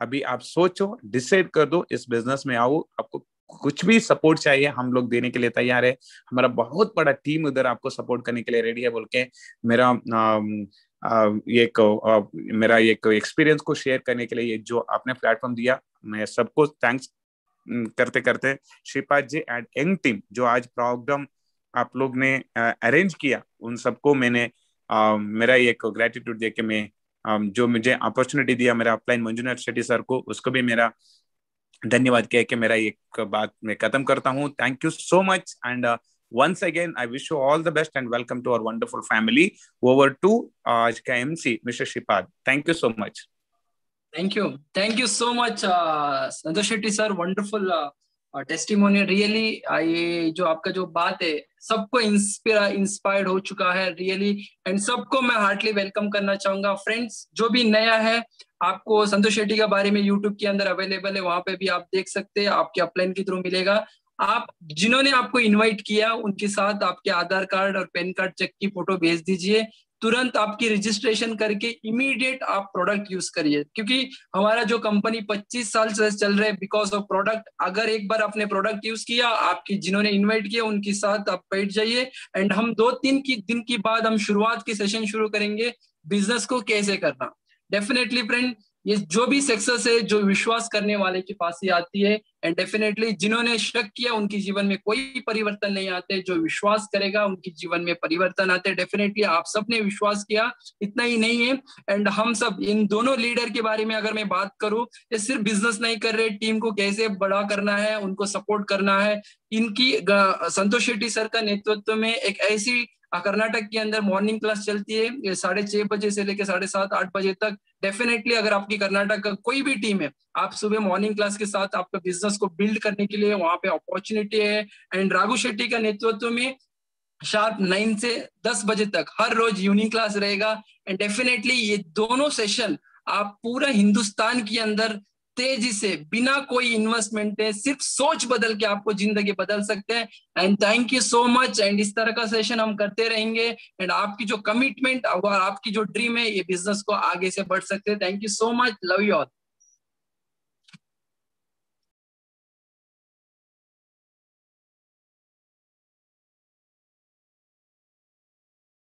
अभी आप सोचो डिसाइड कर दो, इस बिज़नेस में आओ, आपको कुछ भी सपोर्ट चाहिए, हम लोग देने के लिए तैयार है। हमारा बहुत बड़ा टीम उधर आपको सपोर्ट करने के लिए रेडी है बोल के मेरा एक मेरा एक एक्सपीरियंस को शेयर करने के लिए ये जो आपने प्लेटफॉर्म दिया, मैं सबको थैंक्स करते करते Shripad ji and young team जो आज प्रोग्राम आप लोग ने अरेंज किया उन सबको मैंने आ, मेरा एक ग्रेटिट्यूड दे के मैं जो मुझे अपॉर्चुनिटी दिया मेरा अपलाइन मंजुनाथ शेट्टी सर को उसको भी मेरा धन्यवाद कह के मेरा एक बात मैं खत्म करता हूँ। Thank you so much and once again i wish you all the best and welcome to our wonderful family. Over to आज का MC mister Shripad thank you so much thank you thank you so much Santosh Shetty sir wonderful testimonial really ये जो आपका जो बात है, सबको inspire inspired हो चुका है रियली एंड सबको मैं हार्टली वेलकम करना चाहूँगा. फ्रेंड्स जो भी नया है, आपको संतोष शेट्टी के बारे में यूट्यूब के अंदर अवेलेबल है, वहाँ पे भी आप देख सकते हैं, आपके अपलाइन के थ्रू मिलेगा. आप, जिन्होंने आपको इनवाइट किया, उनके साथ आपके आधार कार्ड और पैन कार्ड चेक की फ़ोटो भेज दीजिए. तुरंत आपकी रजिस्ट्रेशन करके इमीडिएट आप प्रोडक्ट यूज़ करिए। क्योंकि हमारा जो कंपनी 25 साल से चल रहे बिकॉज़ ऑफ़ प्रोडक्ट अगर एक बार आपने प्रोडक्ट यूज़ किया, आपकी जिन्होंने इन्वाइट किया, उनके साथ आप बैठ जाइए। एंड हम दो तीन की, दिन की बाद हम शुरुआत की सेशन शुरू करेंगे। बिज़नेस को कैसे करना? डेफिनेटली फ्रेंड ये जो भी सक्सेस है, जो विश्वास करने वाले के पास ही आती है। एंड डेफिनेटली जिन्होंने शक किया, उनके जीवन में कोई परिवर्तन नहीं आते। जो विश्वास करेगा, उनके जीवन में परिवर्तन आते। डेफिनेटली आप सबने विश्वास किया, इतना ही नहीं है। एंड हम सब, इन दोनों लीडर के बारे में अगर मैं बात करूँ, ये सिर्फ़ बिज़नेस नहीं कर रहे। टीम को कैसे बड़ा करना है, उनको सपोर्ट करना है। इनकी संतोष शेट्टी सर का नेतृत्व में एक ऐसी कर्नाटक के अंदर मॉर्निंग क्लास चलती है साढ़े छह बजे से लेकर साढ़े सात, आठ बजे तक। डेफिनेटली अगर आपकी कर्नाटक का कोई भी टीम है, आप सुबह मॉर्निंग क्लास के साथ आपका बिज़नेस को बिल्ड करने के लिए वहाँ पे अपॉर्चुनिटी है। एंड राघु शेट्टी का नेतृत्व में शार्प नाइन से दस बजे तक हर रोज यूनिंग क्लास रहेगा। एंड डेफिनेटली ये दोनों सेशन आप पूरा हिंदुस्तान के अंदर तेज़ी से, बिना कोई इन्वेस्टमेंट है सिर्फ़ सोच बदल के आपको ज़िंदगी बदल सकते हैं। And thank you so much and इस तरह का सेशन हम करते रहेंगे। एंड आपकी जो कमिटमेंट और आपकी जो ड्रीम है, ये बिज़नेस को आगे से बढ़ सकते हैं। Thank you so much love you all